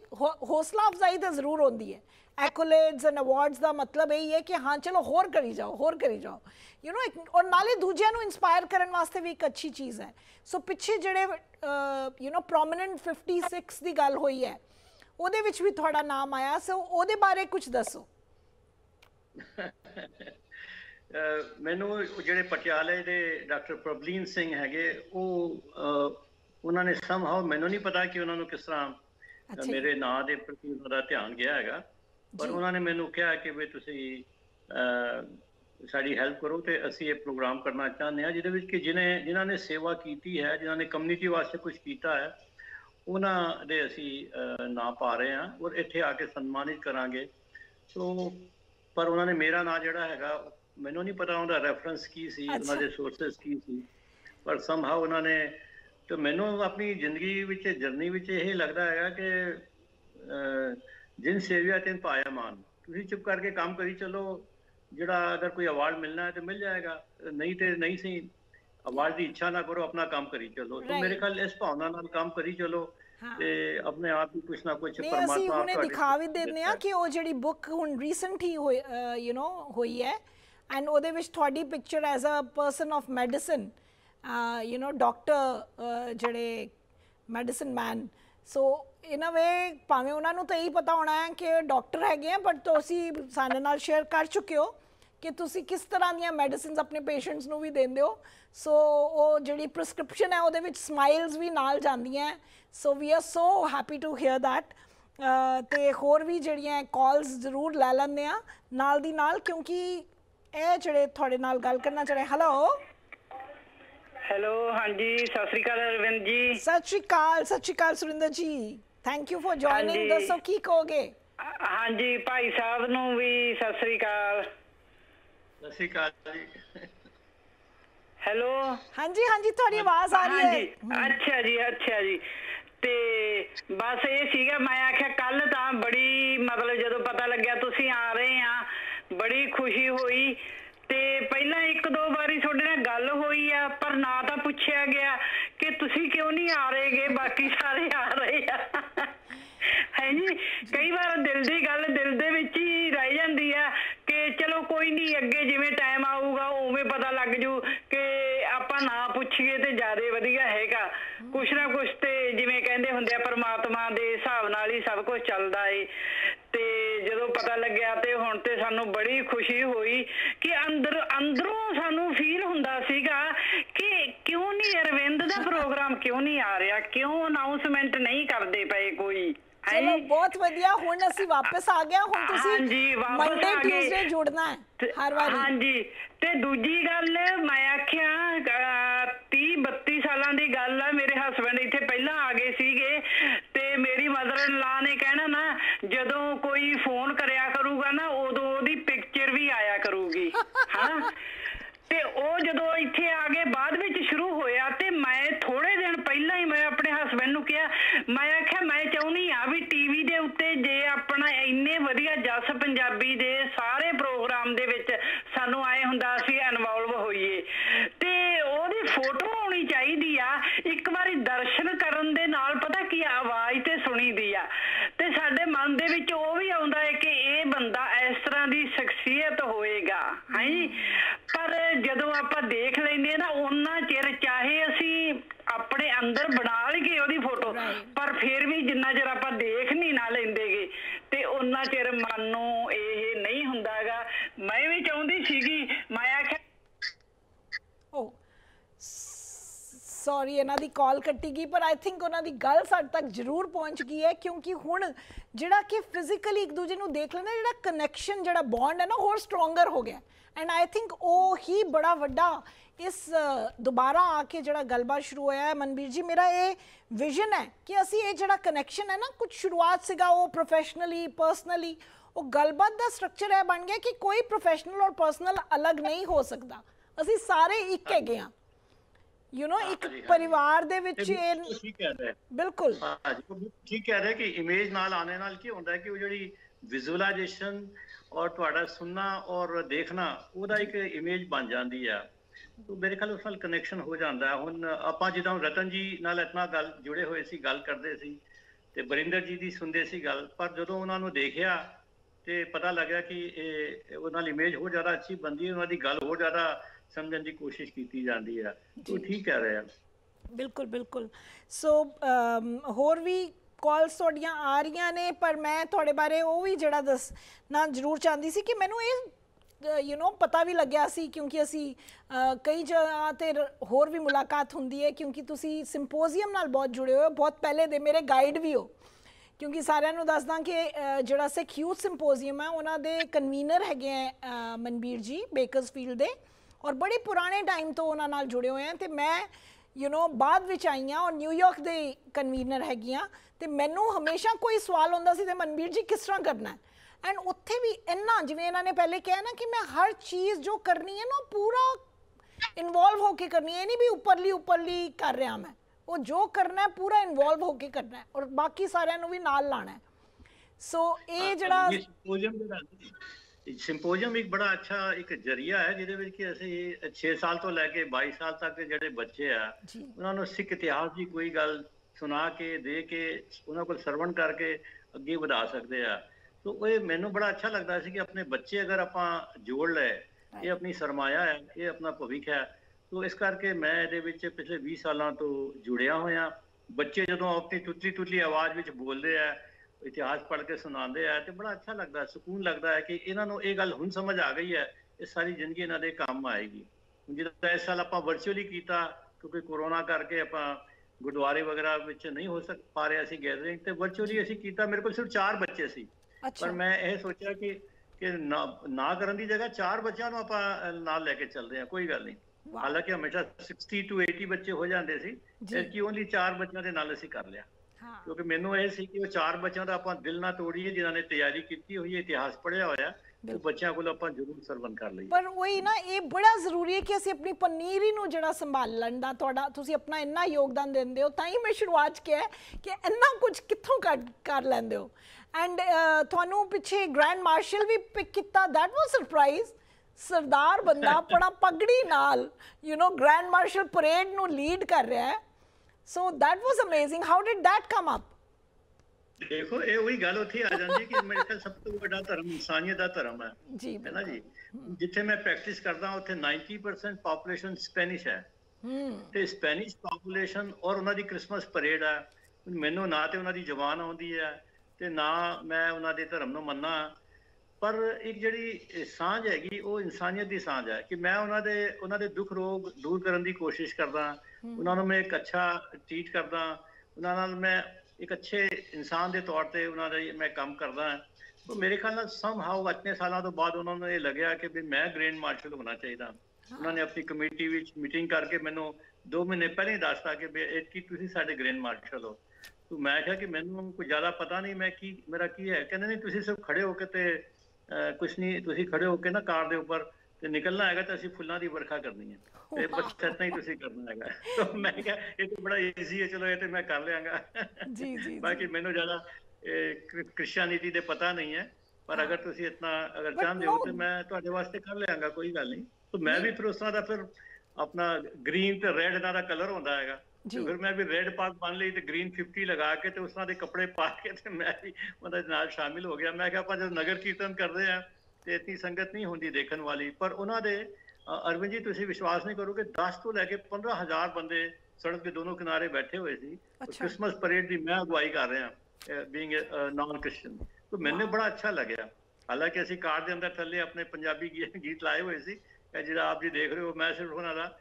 ਹੌਸਲਾ ਅਫਜ਼ਾਈ ਤਾਂ ਜ਼ਰੂਰ ਹੁੰਦੀ ਹੈ ਐਕੋਲੇਡਸ ਐਂਡ ਅਵਾਰਡਸ ਦਾ ਮਤਲਬ ਇਹ ਹੀ ਹੈ ਕਿ ਹਾਂ ਚਲੋ ਹੋਰ ਕਰੀ ਜਾਓ ਹੋਰ ਕਰੀ ਜਾਓ ਯੂ نو ਔਰ ਨਾਲੇ ਦੂਜਿਆਂ ਨੂੰ ਇਨਸਪਾਇਰ ਕਰਨ ਵਾਸਤੇ ਵੀ ਇੱਕ ਅੱਛੀ ਚੀਜ਼ ਹੈ ਸੋ ਪਿੱਛੇ ਜਿਹੜੇ ਯੂ نو ਪ੍ਰੋਮਿਨੈਂਟ 56 ਦੀ ਗੱਲ ਹੋਈ ਹੈ ਉਹਦੇ ਵਿੱਚ ਵੀ ਤੁਹਾਡਾ ਨਾਮ ਆਇਆ ਸੋ ਉਹਦੇ ਬਾਰੇ ਕੁਝ ਦੱਸੋ ਅਹ ਮੈਨੂੰ ਉਹ ਜਿਹੜੇ ਪਟਿਆਲੇ ਦੇ ਡਾਕਟਰ ਪ੍ਰਬਲੀਨ ਸਿੰਘ ਹੈਗੇ ਉਹ ਅਹ, ਉਹਨਾਂ ਨੇ ਸਮਹਾਉ ਮੈਨੂੰ ਨਹੀਂ ਪਤਾ ਕਿ ਉਹਨਾਂ ਨੂੰ ਕਿਸ ਤਰ੍ਹਾਂ ਅਹ, ਅੱਛਾ ਜੀ। ਮੇਰੇ ਨਾਂ ਦੇ ਪ੍ਰਤੀ ਉਹਨਾਂ ਦਾ ਧਿਆਨ ਗਿਆ ਹੈਗਾ ਪਰ ਉਹਨਾਂ ਨੇ ਮੈਨੂੰ ਕਿਹਾ ਕਿ ਵੀ ਤੁਸੀਂ ਅਹ, ਸਾਡੀ ਹੈਲਪ ਕਰੋ ਤੇ ਅਸੀਂ ਇਹ ਪ੍ਰੋਗਰਾਮ ਕਰਨਾ ਚਾਹੁੰਦੇ ਹਾਂ ਜਿਹਦੇ ਵਿੱਚ ਕਿ ਜਿਨੇ ਜਿਨ੍ਹਾਂ ਨੇ ਸੇਵਾ ਕੀਤੀ ਹੈ ਜਿਨ੍ਹਾਂ ਨੇ ਕਮਿਊਨਿਟੀ ਵਾਸਤੇ ਕੁਝ ਕੀਤਾ ਹੈ ਉਹਨਾਂ ਦੇ ਅਸੀਂ ਨਾਂ ਪਾ ਰਹੇ ਹਾਂ ਔਰ ਇੱਥੇ ਆ ਕੇ ਸਨਮਾਨਿਤ ਕਰਾਂਗੇ। ਸੋ ਪਰ ਉਹਨਾਂ ਨੇ ਮੇਰਾ ਨਾਂ ਜਿਹੜਾ ਹੈਗਾ ਮੈਨੂੰ ਨਹੀਂ ਪਤਾ ਉਹਦਾ ਰੈਫਰੈਂਸ ਕੀ ਸੀ ਉਹਨਾਂ ਦੇ ਸੋਰਸਸ ਕੀ ਸੀ ਪਰ ਸਮਹਾਉ ਉਹਨਾਂ ਨੇ ਤੇ ਮੈਨੂੰ ਆਪਣੀ ਜ਼ਿੰਦਗੀ ਵਿੱਚ ਜਰਨੀ ਵਿੱਚ ਇਹ ਲੱਗਦਾ ਹੈਗਾ ਕਿ ਜਿਨ ਸੇਵਿਆ ਤਿਨ ਪਾਇਆ ਮਾਨ। ਤੁਸੀਂ ਚੁੱਪ ਕਰਕੇ ਕੰਮ ਕਰੀ ਚੱਲੋ ਜਿਹੜਾ ਅਗਰ ਕੋਈ ਅਵਾਰਡ ਮਿਲਣਾ ਹੈ ਤੇ ਮਿਲ ਜਾਏਗਾ ਨਹੀਂ ਤੇ ਨਹੀਂ ਸੀ ਆਵਾਜ਼ ਦੀ ਇੱਛਾ ਨਾ ਕਰੋ ਆਪਣਾ ਕੰਮ ਕਰੀ ਚਲੋ ਤਾਂ ਮੇਰੇ Right. ਖਿਆਲ ਇਸ ਭਾਵਨਾ ਨਾਲ ਕੰਮ ਕਰੀ ਚਲੋ ਹਾਂ। ਤੇ ਆਪਣੇ ਆਪ ਹੀ ਕੁਛ ਨਾ ਕੁਛ ਨਹੀਂ ਅਸੀਂ ਪਰਮਾਤਮਾ ਹੁਣੇ ਤੁਹਾਡੇ ਦਿਖਾ ਵੀ ਦਿੱਤਾ ਦਿੰਦੇ ਆ ਕਿ ਉਹ ਜਿਹੜੀ ਬੁੱਕ ਹੁਣ ਰੀਸੈਂਟ ਹੀ ਹੋਈ ਯੂ نو ਹੋਈ ਹੈ ਐਂਡ ਉਹਦੇ ਵਿੱਚ ਤੁਹਾਡੀ picture as a person of medicine you know doctor ਜਿਹੜੇ medicine man so in a way ਭਾਵੇਂ ਉਹਨਾਂ ਨੂੰ ਤਾਂ ਇਹੀ ਪਤਾ ਹੋਣਾ ਹੈ ਕਿ ਡਾਕਟਰ ਹੈਗੇ ਆ ਬਟ ਤੁਸੀਂ ਸਾਡੇ ਨਾਲ ਸ਼ੇਅਰ ਕਰ ਚੁੱਕੇ ਹੋ ਕਿ ਤੁਸੀਂ ਕਿਸ ਤਰ੍ਹਾਂ ਦੀਆਂ ਮੈਡੀਸਿਨਸ ਆਪਣੇ ਪੇਸ਼ੈਂਟਸ ਨੂੰ ਵੀ ਦਿੰਦੇ ਹੋ। ਸੋ ਉਹ ਜਿਹੜੀ ਪ੍ਰਿਸਕ੍ਰਿਪਸ਼ਨ ਹੈ ਉਹਦੇ ਵਿੱਚ ਸਮਾਈਲਸ ਵੀ ਨਾਲ ਜਾਂਦੀਆਂ so we are so happy to hear that ਤੇ ਹੋਰ ਵੀ ਜਿਹੜੀਆਂ ਕਾਲਸ ਜ਼ਰੂਰ ਲੈ ਲੈਂਦੇ ਆ ਨਾਲ ਦੀ ਨਾਲ ਕਿਉਂਕਿ ਇਹ ਜਿਹੜੇ ਤੁਹਾਡੇ ਨਾਲ ਗੱਲ ਕਰਨਾ ਚਾਹ ਰਹੇ ਹੈਲੋ ਹੈਲੋ ਹਾਂਜੀ ਸਤਿ ਸ੍ਰੀ ਅਕਾਲ ਅਰਵਿੰਦ ਜੀ। ਸਤਿ ਸ਼੍ਰੀ ਅਕਾਲ ਸਤਿ ਸ਼੍ਰੀ ਅਕਾਲ ਸੁਰਿੰਦਰ ਜੀ। ਥੈਂਕ ਯੂ ਫॉर ਜੁਆਇਨਿੰਗ ਹਾਂਜੀ। ਦੱਸੋ ਕੀ ਕਹੋਗੇ? ਹਾਂਜੀ ਭਾਈ ਸਾਹਿਬ ਨੂੰ ਵੀ ਸਤਿ ਸ੍ਰੀ ਅਕਾਲ। ਸਤਿ ਸ਼੍ਰੀ ਅਕਾਲ ਜੀ। ਹੈਲੋ? ਹਾਂਜੀ ਹਾਂਜੀ ਤੁਹਾਡੀ ਆਵਾਜ਼ ਆ ਰਹੀ ਹੈ। ਅੱਛਾ ਜੀ ਅੱਛਾ ਜੀ। ਤੇ ਬਸ ਇਹ ਸੀਗਾ ਮੈਂ ਆਖਿਆ ਕੱਲ ਤਾਂ ਬੜੀ ਮਤਲਬ ਜਦੋਂ ਪਤਾ ਲੱਗਿਆ ਤੁਸੀਂ ਆ ਰਹੇ ਆ ਬੜੀ ਖੁਸ਼ੀ ਹੋਈ। ਤੇ ਪਹਿਲਾਂ ਇੱਕ ਦੋ ਵਾਰੀ ਤੁਹਾਡੇ ਨਾਲ ਗੱਲ ਹੋਈ ਆ ਪਰ ਨਾ ਤਾਂ ਪੁੱਛਿਆ ਗਿਆ। ਤੁਸੀਂ ਕਿਉਂ ਨਹੀਂ ਆ ਰਹੇਗੇ ਬਾਕੀ ਸਾਰੇ ਆ ਰਹੇ ਆ। ਹੈ ਜੀ ਕਈ ਵਾਰ ਦਿਲ ਦੀ ਗੱਲ ਦਿਲ ਦੇ ਵਿੱਚ ਹੀ ਰਹਿ ਜਾਂਦੀ ਆ ਕਿ ਚਲੋ ਕੋਈ ਨਹੀਂ ਅੱਗੇ ਜਿਵੇਂ ਟਾਈਮ ਆਊਗਾ, ਉਵੇਂ ਪਤਾ ਲੱਗ ਜੂ ਕਿ ਆਪਾਂ ਨਾ ਪੁੱਛੀਏ ਤੇ ਜ਼ਿਆਦਾ ਵਧੀਆ ਹੈਗਾ। ਕੁਛ ਨਾ ਕੁਛ ਤੇ ਜਿਵੇਂ ਕਹਿੰਦੇ ਹੁੰਦੇ ਆ, ਪਰਮਾਤਮਾ ਦੇ ਹਿਸਾਬ ਨਾਲ ਹੀ ਸਭ ਕੁਝ ਚੱਲਦਾ ਏ। ਤੇ ਜਦੋਂ ਪਤਾ ਲੱਗਿਆ ਤੇ ਹੁਣ ਤੇ ਸਾਨੂੰ ਬੜੀ ਖੁਸ਼ੀ ਹੋਈ ਕਿ ਅੰਦਰ, ਅੰਦਰੋਂ ਸਾਨੂੰ ਫੀਲ ਹੁੰਦਾ ਸੀਗਾ ਕਿ ਕਿਉਂ ਨਹੀਂ ਅਰਵਿੰਦ ਦਾ ਪ੍ਰੋਗਰਾਮ ਕਿਉਂ ਨਹੀਂ ਆ ਰਿਹਾ, ਕਿਉਂ ਅਨਾਉਂਸਮੈਂਟ ਨਹੀਂ ਕਰਦੇ ਪਏ ਕੋਈ। ਚਲੋ? ਬਹੁਤ ਵਧੀਆ। ਹੁਣ ਅਸੀਂ ਵਾਪਸ ਆ ਗਏ ਹੁਣ ਤੁਸੀਂ ਮੰਡੇ। ਟਿਊਜ਼ਡੇ ਜੁੜਨਾ ਹੈ ਹਰ ਵਾਰੀ। ਹਾਂਜੀ ਤੇ ਦੂਜੀ ਗੱਲ ਮੈਂ ਆਖਿਆ 30 32 ਸਾਲਾਂ ਦੀ ਗੱਲ ਆ। ਮੇਰੇ ਹਸਬੰਡ ਇੱਥੇ ਪਹਿਲਾਂ ਆ ਗਏ ਸੀਗੇ। ਤੇ ਮੇਰੀ ਮਦਰ ਇਨ ਲਾ ਨੇ ਕਹਿਣਾ ਨਾ ਜਦੋਂ ਕੋਈ ਫੋਨ ਕਰਿਆ ਕਰੂਗਾ ਨਾ ਉਦੋਂ ਉਹਦੀ ਪਿਕਚਰ ਵੀ ਆਇਆ ਕਰੂਗੀ। [LAUGHS] ਹਾਂ। ਤੇ ਉਹ ਜਦੋਂ ਇੱਥੇ ਆ ਗਏ ਬਾਅਦ ਵਿੱਚ ਸ਼ੁਰੂ ਹੋਇਆ ਤੇ ਮੈਂ ਥੋੜੇ ਦਿਨ ਪਹਿਲਾਂ ਹੀ ਮੈਂ ਆਪਣੇ ਹਸਬੰਡ ਨੂੰ ਕਿਹਾ ਮੈਂ ਆਖਿਆ ਮੈਂ ਚਾਹੁੰਦੀ ਆ ਵੀ ਟੀਵੀ ਦੇ ਉੱਤੇ ਜੇ ਆਪਣਾ ਇੰਨੇ ਵਧੀਆ ਜਸ ਪੰਜਾਬੀ ਦੇ ਸਾਰੇ ਪ੍ਰੋਗਰਾਮ ਦੇ ਵਿੱਚ ਸਾਨੂੰ ਆਏ ਹੁੰਦਾ ਸੀ ਇਨਵੋਲਵ ਹੋਈਏ। ਤੇ ਉਹਦੀ ਫੋਟੋ ਚਾਹੀਦੀ ਆ। ਇੱਕ ਵਾਰੀ ਦਰਸ਼ਨ ਕਰਨ ਦੇ ਨਾਲ ਪਤਾ ਕੀ ਆਵਾਜ਼ ਤੇ ਸੁਣੀਦੀ ਆ। ਤੇ ਸਾਡੇ ਮਨ ਦੇ ਵਿੱਚ ਉਹ ਵੀ ਆਉਂਦਾ ਹੈ ਕਿ ਇਹ ਬੰਦਾ ਇਸ ਤਰ੍ਹਾਂ ਦੀ ਸ਼ਖਸੀਅਤ ਹੋਏਗਾ ਹੈ ਪਰ ਜਦੋਂ ਆਪਾਂ ਦੇਖ ਲੈਂਦੇ ਆ ਨਾ ਉਹਨਾਂ ਚਿਰ ਚਾਹੇ ਅਸੀਂ ਆਪਣੇ ਅੰਦਰ ਬਣਾ ਲਈਏ ਉਹਦੀ ਫੋਟੋ. ਪਰ ਫਿਰ ਵੀ ਜਿੰਨਾ ਚਿਰ ਆਪਾਂ ਦੇਖ ਨਹੀਂ ਨਾ ਲੈਂਦੇਗੇ ਤੇ ਉਹਨਾਂ ਚਿਰ ਮਨ ਨੂੰ ਇਹ ਨਹੀਂ ਹੁੰਦਾਗਾ। ਮੈਂ ਵੀ ਚਾਹੁੰਦੀ ਸੀਗੀ ਮੈਂ ਆਖਿਆ ਸੌਰੀ, ਇਹਨਾਂ ਦੀ ਕਾਲ ਕੱਟੀ ਗਈ, ਪਰ ਆਈ ਥਿੰਕ ਉਹਨਾਂ ਦੀ ਗੱਲ ਸਾਡੇ ਤੱਕ ਜ਼ਰੂਰ ਪਹੁੰਚ ਗਈ ਹੈ, ਕਿਉਂਕਿ ਹੁਣ ਜਿਹੜਾ ਕਿ ਫਿਜ਼ੀਕਲੀ ਇੱਕ ਦੂਜੇ ਨੂੰ ਦੇਖ ਲੈਣਾ ਜਿਹੜਾ ਕਨੈਕਸ਼ਨ ਜਿਹੜਾ ਬੌਂਡ ਹੈ ਨਾ, ਹੋਰ ਸਟਰੋਂਗਰ ਹੋ ਗਿਆ। ਐਂਡ ਆਈ ਥਿੰਕ ਉਹ ਹੀ ਬੜਾ ਵੱਡਾ ਇਸ ਦੁਬਾਰਾ ਆ ਕੇ ਜਿਹੜਾ ਗੱਲਬਾਤ ਸ਼ੁਰੂ ਹੋਇਆ ਹੈ ਮਨਬੀਰ ਜੀ, ਮੇਰਾ ਇਹ ਵਿਜ਼ਨ ਹੈ ਕਿ ਅਸੀਂ ਇਹ ਜਿਹੜਾ ਕਨੈਕਸ਼ਨ ਹੈ ਨਾ ਕੁਝ ਸ਼ੁਰੂਆਤ ਸੀਗਾ ਉਹ ਪ੍ਰੋਫੈਸ਼ਨਲੀ ਪਰਸਨਲੀ ਉਹ ਗੱਲਬਾਤ ਦਾ ਸਟਰਕਚਰ ਹੈ ਬਣ ਗਿਆ ਕਿ ਕੋਈ ਪ੍ਰੋਫੈਸ਼ਨਲ ਔਰ ਪਰਸਨਲ ਅਲੱਗ ਨਹੀਂ ਹੋ ਸਕਦਾ। ਅਸੀਂ ਸਾਰੇ ਇੱਕ ਹੈਗੇ ਆ ਯੂ نو ਇੱਕ ਪਰਿਵਾਰ ਦੇ ਵਿੱਚ ਇਹ ਠੀਕ ਕਹਿ ਰਿਹਾ। ਬਿਲਕੁਲ। ਠੀਕ ਕਹਿ ਰਿਹਾ ਕਿ ਇਮੇਜ ਨਾਲ ਆਨੇ ਨਾਲ ਕੀ ਹੁੰਦਾ ਹੈ ਕਿ ਉਹ ਜਿਹੜੀ ਵਿਜ਼ੁਅਲਾਈਜੇਸ਼ਨ ਔਰ ਤੁਹਾਡਾ ਸੁਣਨਾ ਔਰ ਦੇਖਣਾ ਉਹਦਾ ਇੱਕ ਇਮੇਜ ਬਣ ਜਾਂਦੀ ਆ। ਤੋ ਮੇਰੇ ਖਿਆਲ ਨਾਲ ਕਨੈਕਸ਼ਨ ਹੋ ਜਾਂਦਾ ਹੁਣ ਆਪਾਂ ਜਿੱਦਾਂ ਰਤਨ ਜੀ ਨਾਲ ਇਤਨਾ ਗੱਲ ਜੁੜੇ ਹੋਏ ਸੀ ਗੱਲ ਕਰਦੇ ਸੀ ਤੇ ਬਰਿੰਦਰ ਜੀ ਦੀ ਸੁਣਦੇ ਸੀ ਗੱਲ ਪਰ ਜਦੋਂ ਉਹਨਾਂ ਨੂੰ ਦੇਖਿਆ ਤੇ ਪਤਾ ਲੱਗਿਆ ਕਿ ਇਹ ਉਹਨਾਂ ਦੀ ਇਮੇਜ ਹੋਰ ਜ਼ਿਆਦਾ ਅੱਛੀ ਬੰਦੀ ਉਹਨਾਂ ਦੀ ਗੱਲ ਹੋਰ ਜ਼ਿਆਦਾ ਸਮਝਣ ਦੀ ਕੋਸ਼ਿਸ਼ ਕੀਤੀ ਜਾਂਦੀ ਹੈ ਉਹ ਠੀਕ ਕਹਿ ਰਹੇ ਆ। ਬਿਲਕੁਲ ਬਿਲਕੁਲ। ਸੋ ਹੋਰ ਵੀ ਕਾਲਸ ਤੁਹਾਡੀਆਂ ਆ ਰਹੀਆਂ ਨੇ ਪਰ ਮੈਂ ਤੁਹਾਡੇ ਬਾਰੇ ਉਹ ਵੀ ਜਿਹੜਾ ਦੱਸਣਾ ਜ਼ਰੂਰ ਚਾਹੁੰਦੀ ਸੀ ਕਿ ਮੈਨੂੰ ਇਹ ਯੂ نو ਪਤਾ ਵੀ ਲੱਗਿਆ ਸੀ ਕਿਉਂਕਿ ਅਸੀਂ ਕਈ ਜਗ੍ਹਾ ਤੇ ਹੋਰ ਵੀ ਮੁਲਾਕਾਤ ਹੁੰਦੀ ਹੈ ਕਿਉਂਕਿ ਤੁਸੀਂ ਸਿੰਪੋਜ਼ੀਅਮ ਨਾਲ ਬਹੁਤ ਜੁੜੇ ਹੋ। ਬਹੁਤ ਪਹਿਲੇ ਦੇ ਮੇਰੇ ਗਾਈਡ ਵੀ ਹੋ। ਕਿਉਂਕਿ ਸਾਰਿਆਂ ਨੂੰ ਦੱਸਦਾ ਕਿ ਜਿਹੜਾ ਸਿੱਖ ਯੂਥ ਸਿੰਪੋਜ਼ੀਅਮ ਹੈ ਉਹਨਾਂ ਦੇ ਕਨਵੀਨਰ ਹੈਗੇ ਮਨਬੀਰ ਜੀ ਬੇਕਰਸਫੀਲਡ ਦੇ। ਔਰ ਬੜੇ ਪੁਰਾਣੇ ਟਾਈਮ ਤੋਂ ਉਹਨਾਂ ਨਾਲ ਜੁੜੇ ਹੋਏ ਆ ਤੇ ਮੈਂ ਯੂ نو ਬਾਅਦ ਵਿੱਚ ਆਈਆਂ ਔਰ ਨਿਊਯਾਰਕ ਦੇ ਕਨਵੀਨਰ ਹੈਗੀਆਂ ਤੇ ਮੈਨੂੰ ਹਮੇਸ਼ਾ ਕੋਈ ਸਵਾਲ ਹੁੰਦਾ ਸੀ ਤੇ ਮਨਬੀਰ ਜੀ ਕਿਸ ਤਰ੍ਹਾਂ ਕਰਨਾ ਹੈ? ਐਂਡ ਉੱਥੇ ਵੀ ਇੰਨਾ ਜਿਵੇਂ ਇਹਨਾਂ ਨੇ ਪਹਿਲੇ ਕਿਹਾ ਨਾ ਕਿ ਮੈਂ ਹਰ ਚੀਜ਼ ਜੋ ਕਰਨੀ ਹੈ ਨਾ ਪੂਰਾ ਇਨਵੋਲਵ ਹੋ ਕੇ ਕਰਨੀ ਹੈ ਨਹੀਂ ਵੀ ਉੱਪਰਲੀ ਉੱਪਰਲੀ ਕਰ ਰਿਹਾ ਮੈਂ। ਉਹ ਜੋ ਕਰਨਾ ਹੈ ਪੂਰਾ ਇਨਵੋਲਵ ਹੋ ਕੇ ਕਰਨਾ ਹੈ ਔਰ ਬਾਕੀ ਸਾਰਿਆਂ ਨੂੰ ਵੀ ਨਾਲ ਲਾਣਾ ਹੈ। ਸੋ ਇਹ ਜਿਹੜਾ ਸਿੰਪੋਜ਼ੀਅਮ ਇੱਕ ਬੜਾ ਅੱਛਾ ਇੱਕ ਜਰੀਆ ਹੈ ਜਿਹਦੇ ਵਿੱਚ ਕਿ ਅਸੀਂ 6 ਸਾਲ ਤੋਂ ਲੈ ਕੇ 22 ਸਾਲ ਤੱਕ ਦੇ ਜਿਹੜੇ ਬੱਚੇ ਆ ਉਹਨਾਂ ਨੂੰ ਸਿੱਖ ਇਤਿਹਾਸ ਦੀ ਕੋਈ ਗੱਲ ਸੁਣਾ ਕੇ ਦੇ ਕੇ ਉਹਨਾਂ ਕੋਲ ਸਰਵਣ ਕਰਕੇ ਅੱਗੇ ਵਧਾ ਸਕਦੇ ਆ। ਸੋ ਇਹ ਮੈਨੂੰ ਬੜਾ ਅੱਛਾ ਲੱਗਦਾ ਸੀ ਕਿ ਆਪਣੇ ਬੱਚੇ ਅਗਰ ਆਪਾਂ ਜੋੜ ਲਏ ਇਹ ਆਪਣੀ ਸਰਮਾਇਆ ਹੈ ਇਹ ਆਪਣਾ ਭਵਿੱਖ ਹੈ। ਸੋ ਇਸ ਕਰਕੇ ਮੈਂ ਇਹਦੇ ਵਿੱਚ ਪਿਛਲੇ 20 ਸਾਲਾਂ ਤੋਂ ਜੁੜਿਆ ਹੋਇਆ। ਬੱਚੇ ਜਦੋਂ ਆਪਣੀ ਤੁਤਲੀ ਤੁਤਲੀ ਆਵਾਜ਼ ਵਿੱਚ ਬੋਲਦੇ ਆ ਇਤਿਹਾਸ ਪੜ੍ਹ ਕੇ ਸੁਣਾਉਂਦੇ ਆ ਤੇ ਬੜਾ ਅੱਛਾ ਲੱਗਦਾ ਸਕੂਨ ਲੱਗਦਾ ਹੈ ਕਿ ਇਹਨਾਂ ਨੂੰ ਇਹ ਗੱਲ ਹੁਣ ਸਮਝ ਆ ਗਈ ਹੈ ਇਹ ਸਾਰੀ ਜ਼ਿੰਦਗੀ ਇਹਨਾਂ ਦੇ ਕੰਮ ਆਏਗੀ। ਜਿੱਦਾਂ ਇਸ ਸਾਲ ਆਪਾਂ ਵਰਚੁਅਲੀ ਕੀਤਾ ਕਿਉਂਕਿ ਕੋਰੋਨਾ ਕਰਕੇ ਆਪਾਂ ਗੁਰਦੁਆਰੇ ਵਗੈਰਾ ਵਿੱਚ ਨਹੀਂ ਹੋ ਸਕ ਪਾ ਰਹੇ ਅਸੀਂ ਗੈਦਰਿੰਗ ਤੇ ਵਰਚੁਅਲੀ ਅਸੀਂ ਕੀਤਾ ਮੇਰੇ ਕੋਲ ਸਿਰਫ 4 ਬੱਚੇ ਸੀ। ਪਰ ਮੈਂ ਇਹ ਸੋਚਿਆ ਕਿ ਕਿ ਨਾ ਕਰਨ ਦੀ ਜਗ੍ਹਾ ਚਾਰ ਬੱਚਿਆਂ ਨੂੰ ਆਪਾਂ ਨਾਲ ਲੈ ਕੇ ਚੱਲਦੇ ਹਾਂ ਕੋਈ ਗੱਲ ਨਹੀਂ। ਹਾਲਾਂਕਿ ਹਮੇਸ਼ਾ 60 ਤੋਂ 80 ਬੱਚੇ ਹੋ ਜਾਂਦੇ ਸੀ ਕਿ ਓਨਲੀ ਚਾਰ ਬੱਚਿਆਂ ਦੇ ਨਾਲ ਅਸੀਂ ਕਰ ਲਿਆ। ਕਿਉਂਕਿ ਮੈਨੂੰ ਇਹ ਸੀ ਕਿ ਉਹ ਚਾਰ ਬੱਚਿਆਂ ਦਾ ਆਪਾਂ ਦਿਲ ਨਾ ਤੋੜੀਏ ਜਿਨ੍ਹਾਂ ਨੇ ਤਿਆਰੀ ਕੀਤੀ ਹੋਈ ਹੈ ਇਤਿਹਾਸ ਪੜ੍ਹਿਆ ਹੋਇਆ ਉਹ ਬੱਚਿਆਂ ਕੋਲ ਆਪਾਂ ਜ਼ਰੂਰ ਸਰਵਨ ਕਰ ਲਈਏ। ਪਰ ਉਹੀ ਨਾ ਇਹ ਬੜਾ ਜ਼ਰੂਰੀ ਹੈ ਕਿ ਅਸੀਂ ਆਪਣੀ ਪਨੀਰੀ ਨੂੰ ਜਿਹੜਾ ਸੰਭਾਲਣ ਦਾ ਤੁਹਾਡਾ ਤੁਸੀਂ ਆਪਣਾ ਇੰਨਾ ਯੋਗਦਾਨ ਦਿੰਦੇ ਹੋ ਤਾਂ ਹੀ ਮੈਂ ਸ਼ੁਰੂਆਤ ਕਿਹਾ ਕਿ ਇੰਨਾ ਕੁਝ ਕਿੱਥੋਂ ਕੱਢ- ਕਰ ਲੈਂਦੇ ਹੋ। ਐਂਡ ਤੁਹਾਨੂੰ ਪਿੱਛੇ ਗ੍ਰੈਂਡ ਮਾਰਸ਼ਲ ਵੀ ਪਿਕ ਕੀਤਾ ਦੈਟ ਵਾਸ ਸਰਪ੍ਰਾਈਜ਼ ਸਰਦਾਰ ਬੰਦਾ [LAUGHS] ਆਪਣਾ ਪਗੜੀ ਨਾਲ you know grand marshal parade ਨੂੰ ਲੀਡ ਕਰ ਰਿਹਾ ਹੈ। So that was amazing how did that come up ਦੇਖੋ ਇਹ ਉਹੀ ਗੱਲ ਉੱਥੇ ਆ ਜਾਂਦੀ ਕਿ ਮੇਰੇ ਖਿਆਲ ਸਭ ਤੋਂ ਵੱਡਾ ਧਰਮ ਇਨਸਾਨੀਅਤ ਦਾ ਧਰਮ ਹੈ। ਜੀ ਹੈ ਨਾ ਜੀ? ਜਿੱਥੇ ਮੈਂ ਪ੍ਰੈਕਟਿਸ ਕਰਦਾ ਉੱਥੇ 90% ਪੋਪੂਲੇਸ਼ਨ ਸਪੈਨਿਸ਼ ਹੈ। ਤੇ ਸਪੈਨਿਸ਼ ਪੋਪੂਲੇਸ਼ਨ ਔਰ ਉਹਨਾਂ ਦੀ ਕ੍ਰਿਸਮਸ ਪਰੇਡ ਹੈ। ਮੈਨੂੰ ਨਾ ਤੇ ਉਹਨਾਂ ਦੀ ਜ਼ਬਾਨ ਆਉਂਦੀ ਹੈ ਤੇ ਨਾ ਮੈਂ ਉਹਨਾਂ ਦੇ ਧਰਮ ਨੂੰ ਮੰਨਾਂ। ਪਰ ਇੱਕ ਜਿਹੜੀ ਸਾਂਝ ਹੈਗੀ ਉਹ ਇਨਸਾਨੀਅਤ ਦੀ ਸਾਂਝ ਹੈ ਕਿ ਮੈਂ ਉਹਨਾਂ ਦੇ ਉਹਨਾਂ ਦੇ ਦੁੱਖ ਰੋਗ ਦੂਰ ਕਰਨ ਦੀ ਕੋਸ਼ਿਸ਼ ਕਰਦਾ। ਉਹਨਾਂ ਨੂੰ ਮੈਂ ਇੱਕ ਅੱਛਾ ਟ੍ਰੀਟ ਕਰਦਾ ਉਹਨਾਂ ਨਾਲ ਮੈਂ ਇੱਕ ਅੱਛੇ ਇਨਸਾਨ ਦੇ ਤੌਰ ਤੇ ਉਹਨਾਂ ਦਾ ਮੈਂ ਕੰਮ ਕਰਦਾ ਉਹ ਮੇਰੇ ਖਿਆਲ ਨਾਲ ਸਮ ਹਾਉ ਅੱਠੇ ਸਾਲਾਂ ਤੋਂ ਬਾਅਦ ਉਹਨਾਂ ਨੂੰ ਇਹ ਲੱਗਿਆ ਕਿ ਵੀ ਮੈਂ ਗ੍ਰੈਂਡ ਮਾਰਸ਼ਲ ਹੋਣਾ ਚਾਹੀਦਾ। ਉਹਨਾਂ ਨੇ ਆਪਣੀ ਕਮੇਟੀ ਵਿੱਚ ਮੀਟਿੰਗ ਕਰਕੇ ਮੈਨੂੰ 2 ਮਹੀਨੇ ਪਹਿਲਾਂ ਹੀ ਦੱਸਤਾ ਕਿ ਵੀ ਇਹ ਕੀ ਤੁਸੀਂ ਸਾਡੇ ਗ੍ਰੈਂਡ ਮਾਰਸ਼ਲ ਹੋ। ਤੂੰ ਮੈਂ ਕਿਹਾ ਕਿ ਮੈਨੂੰ ਕੋਈ ਜ਼ਿਆਦਾ ਪਤਾ ਨਹੀਂ ਮੈਂ ਕੀ ਮੇਰਾ ਕੀ ਹੈ? ਕਹਿੰਦੇ ਨਹੀਂ ਤੁਸੀਂ ਸਿਰਫ ਖੜੇ ਹੋ ਕੇ ਤੇ ਕੁਛ ਨਹੀਂ ਤੁਸੀਂ ਖੜੇ ਹੋ ਕੇ ਨਾ ਕਾਰ ਦੇ ਉੱਪਰ ਤੇ ਨਿਕਲਣਾ ਹੈਗਾ ਤਾਂ ਅਸੀਂ ਫੁੱਲਾਂ ਦੀ ਵਰਖਾ ਕਰਨੀ ਹੈ। ਤੇ ਬਸ ਇਤਨਾ ਹੀ ਤੁਸੀਂ ਕਰਨਾ ਹੈਗਾ। ਤਾਂ ਮੈਂ ਕਿਹਾ ਇਹ ਤਾਂ ਬੜਾ ਈਜ਼ੀ ਹੈ ਚਲੋ ਇਹ ਤੇ ਮੈਂ ਕਰ ਲਿਆਂਗਾ। ਜੀ ਜੀ ਬਾਕੀ ਮੈਨੂੰ ਜ਼ਿਆਦਾ ਕ੍ਰਿਸਚੀਅਨਿਟੀ ਦੇ ਪਤਾ ਨਹੀਂ ਹੈ ਪਰ ਅਗਰ ਤੁਸੀਂ ਇਤਨਾ ਅਗਰ ਚਾਹੁੰਦੇ ਹੋ ਤੇ ਮੈਂ ਤੁਹਾਡੇ ਵਾਸਤੇ ਕਰ ਲਿਆਂਗਾ ਕੋਈ ਗੱਲ ਨਹੀਂ। ਤਾਂ ਮੈਂ ਵੀ ਫਿਰ ਉਸ ਤਰ੍ਹਾਂ ਦਾ ਫਿਰ ਆਪਣਾ ਗ੍ਰੀਨ ਤੇ ਰੈੱਡ ਦਾ ਕਲਰ ਹੁੰਦਾ ਹੈਗਾ। ਜੀ। ਤੇ ਫਿਰ ਮੈਂ ਵੀ ਰੈੱਡ ਪਾਗ ਬਣ ਲਈ ਤੇ ਗ੍ਰੀਨ 50 ਲਗਾ ਕੇ ਤੇ ਉਸ ਤਰ੍ਹਾਂ ਦੇ ਕੱਪੜੇ ਪਾ ਕੇ ਤੇ ਮੈਂ ਵੀ ਉਹਨਾਂ ਦੇ ਨਾਲ ਸ਼ਾਮਿਲ ਹੋ ਗਿਆ। ਮੈਂ ਕਿਹਾ ਆਪਾਂ ਜਦ ਨਗਰ ਕੀਰਤਨ ਕਰਦੇ ਆ ਤੇ ਇਤਨੀ ਸੰਗਤ ਨਹੀਂ ਹੁੰਦੀ ਦੇਖਣ ਵਾਲੀ ਪਰ ਉਹਨਾਂ ਦੇ ਅਰਵਿੰਦ ਜੀ ਤੁਸੀਂ ਵਿਸ਼ਵਾਸ ਨਹੀਂ ਕਰੋਗੇ 10 ਤੋਂ ਲੈ ਕੇ 15000 ਬੰਦੇ ਸੜਕ ਦੇ ਦੋਨੋਂ ਕਿਨਾਰੇ ਬੈਠੇ ਹੋਏ ਸੀ। ਕ੍ਰਿਸਮਸ ਪਰੇਡ ਦੀ ਮੈਂ ਅਗਵਾਈ ਕਰ ਰਿਹਾ ਬੀਇੰਗ ਨਾਨ ਕ੍ਰਿਸਚੀਅਨ ਤਾਂ ਮੈਨੂੰ ਬੜਾ ਅੱਛਾ ਲੱਗਿਆ। ਹਾਲਾਂਕਿ ਅਸੀਂ ਕਾਰ ਦੇ ਅੰਦਰ ਥੱਲੇ ਆਪਣੇ ਪੰਜਾਬੀ ਗੀਤ ਲਾਏ ਹੋਏ ਸੀ। ਜਿਹੜਾ ਆਪ ਜੀ ਦੇਖ ਰਹੇ ਹੋ ਮੈਂ ਸਿਰਫ ਉਹਨਾਂ ਦਾ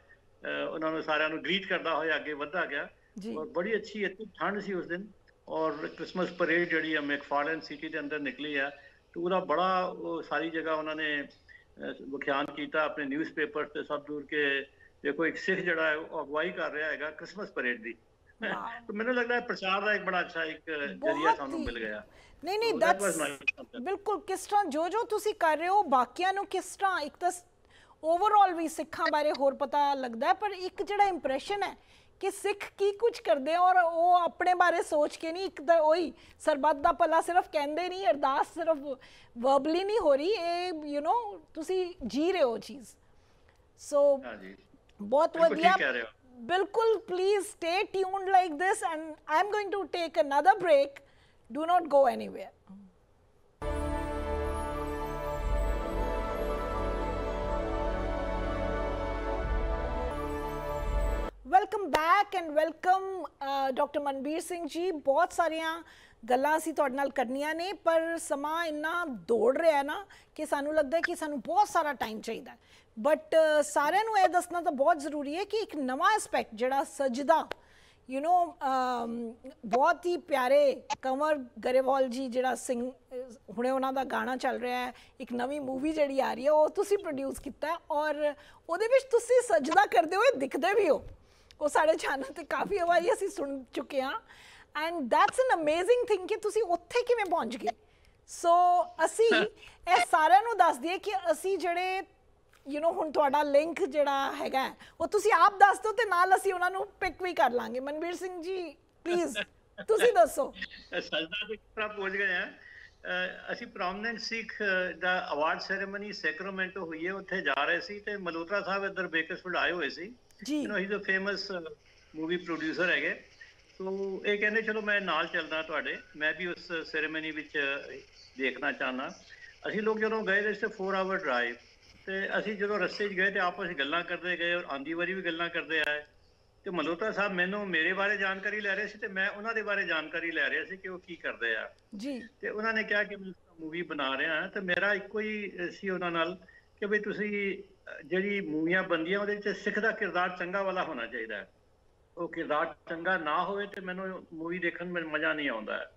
ਉਹਨਾਂ ਨੂੰ ਸਾਰਿਆਂ ਨੂੰ ਗ੍ਰੀਟ ਕਰਦਾ ਹੋਇਆ ਅੱਗੇ ਵਧਦਾ ਗਿਆ। ਔਰ ਬੜੀ ਅੱਛੀ ਇਤਨੀ ਠੰਡ ਸੀ ਉਸ ਦਿਨ। ਔਰ ਕ੍ਰਿਸਮਸ ਪਰੇਡ ਜਿਹੜੀ ਹੈ ਮੈਕਫਾਰਲਨ ਸਿਟੀ ਦੇ ਅੰਦਰ ਨਿਕਲੀ ਆ। ਸਾਰੀ ਜਗ੍ਹਾ ਉਹਨਾਂ ਨੇ ਅਹ, ਵਿਖਿਆਨ ਕੀਤਾ ਆਪਣੇ ਨਿਊਜ਼ਪੇਪਰ ਤੇ ਸਭ ਦੂਰ ਕੇ ਦੇਖੋ ਇੱਕ ਸਿੱਖ ਜਿਹੜਾ ਹੈ ਉਹ ਅਗਵਾਈ ਕਰ ਰਿਹਾ ਹੈਗਾ ਕ੍ਰਿਸਮਸ ਪਰੇਡ ਦੀ। ਤਾਂ ਮੈਨੂੰ ਲੱਗਦਾ ਹੈ ਪ੍ਰਚਾਰ ਦਾ ਇੱਕ ਬੜਾ ਅੱਛਾ ਇੱਕ ਜਰੀਆ ਸਾਨੂੰ ਮਿਲ ਗਿਆ ਨਹੀਂ ਨਹੀਂ ਦੈਟਸ. ਬਿਲਕੁਲ ਕਿਸ ਤਰ੍ਹਾਂ ਜੋ ਜੋ ਤੁਸੀਂ ਕਰ ਰਹੇ ਹੋ ਬਾਕੀਆਂ ਨੂੰ ਕਿਸ ਤਰ੍ਹਾਂ ਇੱਕ ਤਾਂ ਓਵਰਆਲ ਵੀ ਸਿੱਖਾਂ ਬਾਰੇ ਹੋਰ ਪਤਾ ਲੱਗਦਾ ਪਰ ਇੱਕ ਜਿਹੜਾ ਇੰਪ੍ਰੈਸ਼ਨ ਹੈ ਕਿ ਸਿੱਖ ਕੀ ਕੁਝ ਕਰਦੇ ਆ ਔਰ ਉਹ ਆਪਣੇ ਬਾਰੇ ਸੋਚ ਕੇ ਨਹੀਂ ਇੱਕ ਤਾਂ ਉਹੀ ਸਰਬੱਤ ਦਾ ਭਲਾ ਸਿਰਫ ਕਹਿੰਦੇ ਨਹੀਂ ਅਰਦਾਸ ਸਿਰਫ ਵਰਬਲੀ ਨਹੀਂ ਹੋ ਰਹੀ ਇਹ ਯੂ نو ਤੁਸੀਂ ਜੀ ਰਹੇ ਹੋ ਚੀਜ਼। ਸੋ ਹਾਂਜੀ। ਬਹੁਤ ਵਧੀਆ। ਬਿਲਕੁਲ please stay tuned like this and I am going to take another break do not go anywhere welcome back and welcome doctor Manbir Singh ji ਬਹੁਤ ਸਾਰੀਆਂ ਗੱਲਾਂ ਅਸੀਂ ਤੁਹਾਡੇ ਨਾਲ ਕਰਨੀਆਂ ਨੇ ਪਰ ਸਮਾਂ ਇੰਨਾ ਦੌੜ ਰਿਹਾ ਨਾ ਕਿ ਸਾਨੂੰ ਲੱਗਦਾ ਕਿ ਸਾਨੂੰ ਬਹੁਤ ਸਾਰਾ ਟਾਈਮ ਚਾਹੀਦਾ ਬਟ ਸਾਰਿਆਂ ਨੂੰ ਇਹ ਦੱਸਣਾ ਤਾਂ ਬਹੁਤ ਜ਼ਰੂਰੀ ਹੈ ਕਿ ਇੱਕ ਨਵਾਂ ਐਸਪੈਕਟ ਜਿਹੜਾ ਸਜਦਾ ਯੂ نو ਬਹੁਤ ਹੀ ਪਿਆਰੇ ਕੰਵਰ ਗਰੇਵਾਲ ਜੀ ਜਿਹੜਾ ਸਿੰਘ ਹੁਣੇ ਉਹਨਾਂ ਦਾ ਗਾਣਾ ਚੱਲ ਰਿਹਾ ਹੈ ਇੱਕ ਨਵੀਂ ਮੂਵੀ ਜਿਹੜੀ ਆ ਰਹੀ ਹੈ ਉਹ ਤੁਸੀਂ ਪ੍ਰੋਡਿਊਸ ਕੀਤਾ ਔਰ ਉਹਦੇ ਵਿੱਚ ਤੁਸੀਂ ਸਜਦਾ ਕਰਦੇ ਹੋਏ ਦਿਖਦੇ ਵੀ ਹੋ ਉਹ ਸਾਡੇ ਚੈਨਲ ਤੇ ਕਾਫੀ ਵਾਰੀ ਅਸੀਂ ਸੁਣ ਚੁੱਕੇ ਹਾਂ। And that's an amazing thing ਕਿ ਤੁਸੀਂ ਉੱਥੇ ਕਿਵੇਂ ਪਹੁੰਚ ਗਏ। ਸੋ ਅਸੀਂ ਇਹ ਸਾਰਿਆਂ ਨੂੰ ਦੱਸ ਦਈਏ ਕਿ ਅਸੀਂ ਜਿਹੜੇ ਯੂ نو ਹੁਣ ਤੁਹਾਡਾ ਲਿੰਕ ਜਿਹੜਾ ਹੈਗਾ ਉਹ ਤੁਸੀਂ ਆਪ ਦੱਸ ਦਿਓ ਤੇ ਨਾਲ ਅਸੀਂ ਉਹਨਾਂ ਨੂੰ ਪਿਕ ਵੀ ਕਰ ਲਾਂਗੇ। ਮਨਵੀਰ ਸਿੰਘ ਜੀ ਪਲੀਜ਼ ਤੁਸੀਂ ਦੱਸੋ। ਸਜਦਾ ਤੇ ਕਿਸ ਤਰ੍ਹਾਂ ਪਹੁੰਚ ਗਏ ਆ? ਅਸੀਂ ਪ੍ਰੋਮਿਨੈਂਟ ਸਿੱਖ ਦਾ ਅਵਾਰਡ ਸੈਰੇਮਨੀ ਸੈਕਰਾਮੈਂਟੋ ਹੋਈ ਹੈ ਉੱਥੇ ਜਾ ਰਹੇ ਸੀ ਤੇ ਮਲਹੋਤਰਾ ਸਾਹਿਬ ਇੱਧਰ ਬੇਕਰਸਫੀਲਡ ਆਏ ਹੋਏ ਸੀ। ਜੀ। You know he is a famous movie producer ਹੈਗੇ। ਸੋ ਇਹ ਕਹਿੰਦੇ ਚਲੋ ਮੈਂ ਨਾਲ ਚੱਲਦਾ ਤੁਹਾਡੇ। ਮੈਂ ਵੀ ਉਸ ਸੈਰੇਮਨੀ ਵਿੱਚ ਦੇਖਣਾ ਚਾਹਨਾ ਅਸੀਂ ਲੋਕ ਜਦੋਂ ਗਏ ਤੇ 4 ਆਵਰ ਡਰਾਈਵ ਤੇ ਅਸੀਂ ਜਦੋਂ ਰਸਤੇ 'ਚ ਗਏ ਤੇ ਆਪਸ ਵਿੱਚ ਗੱਲਾਂ ਕਰਦੇ ਗਏ ਔਰ ਆਂਦੀ ਵਾਰੀ ਵੀ ਗੱਲਾਂ ਕਰਦੇ ਆਏ। ਤੇ ਮਲਹੋਤਰਾ ਸਾਹਿਬ ਮੈਨੂੰ ਮੇਰੇ ਬਾਰੇ ਜਾਣਕਾਰੀ ਲੈ ਰਹੇ ਸੀ ਤੇ ਮੈਂ ਉਹਨਾਂ ਦੇ ਬਾਰੇ ਜਾਣਕਾਰੀ ਲੈ ਰਿਹਾ ਸੀ ਕਿ ਉਹ ਕੀ ਕਰਦੇ ਆ। ਜੀ। ਤੇ ਉਹਨਾਂ ਨੇ ਕਿਹਾ ਕਿ ਮੈਂ ਮੂਵੀ ਬਣਾ ਰਿਹਾ ਹਾਂ ਤੇ ਮੇਰਾ ਇੱਕੋ ਹੀ ਸੀ ਉਹਨਾਂ ਨਾਲ ਕਿ ਵੀ ਤੁਸੀਂ ਜਿਹੜੀ ਮੂਵੀਆਂ ਬੰਦੀਆਂ ਉਹਦੇ ਵਿੱਚ ਸਿੱਖ ਦਾ ਕਿਰਦਾਰ ਚੰਗਾ ਵਾਲਾ ਹੋਣਾ ਚਾਹੀਦਾ ਹੈ। ਉਹ ਕਿਰਦਾਰ ਚੰਗਾ ਨਾ ਹੋਵੇ ਤੇ ਮੈਨੂੰ ਮੂਵੀ ਦੇਖਣ ਵਿੱਚ ਮਜ਼ਾ ਨਹੀਂ ਆਉਂਦਾ।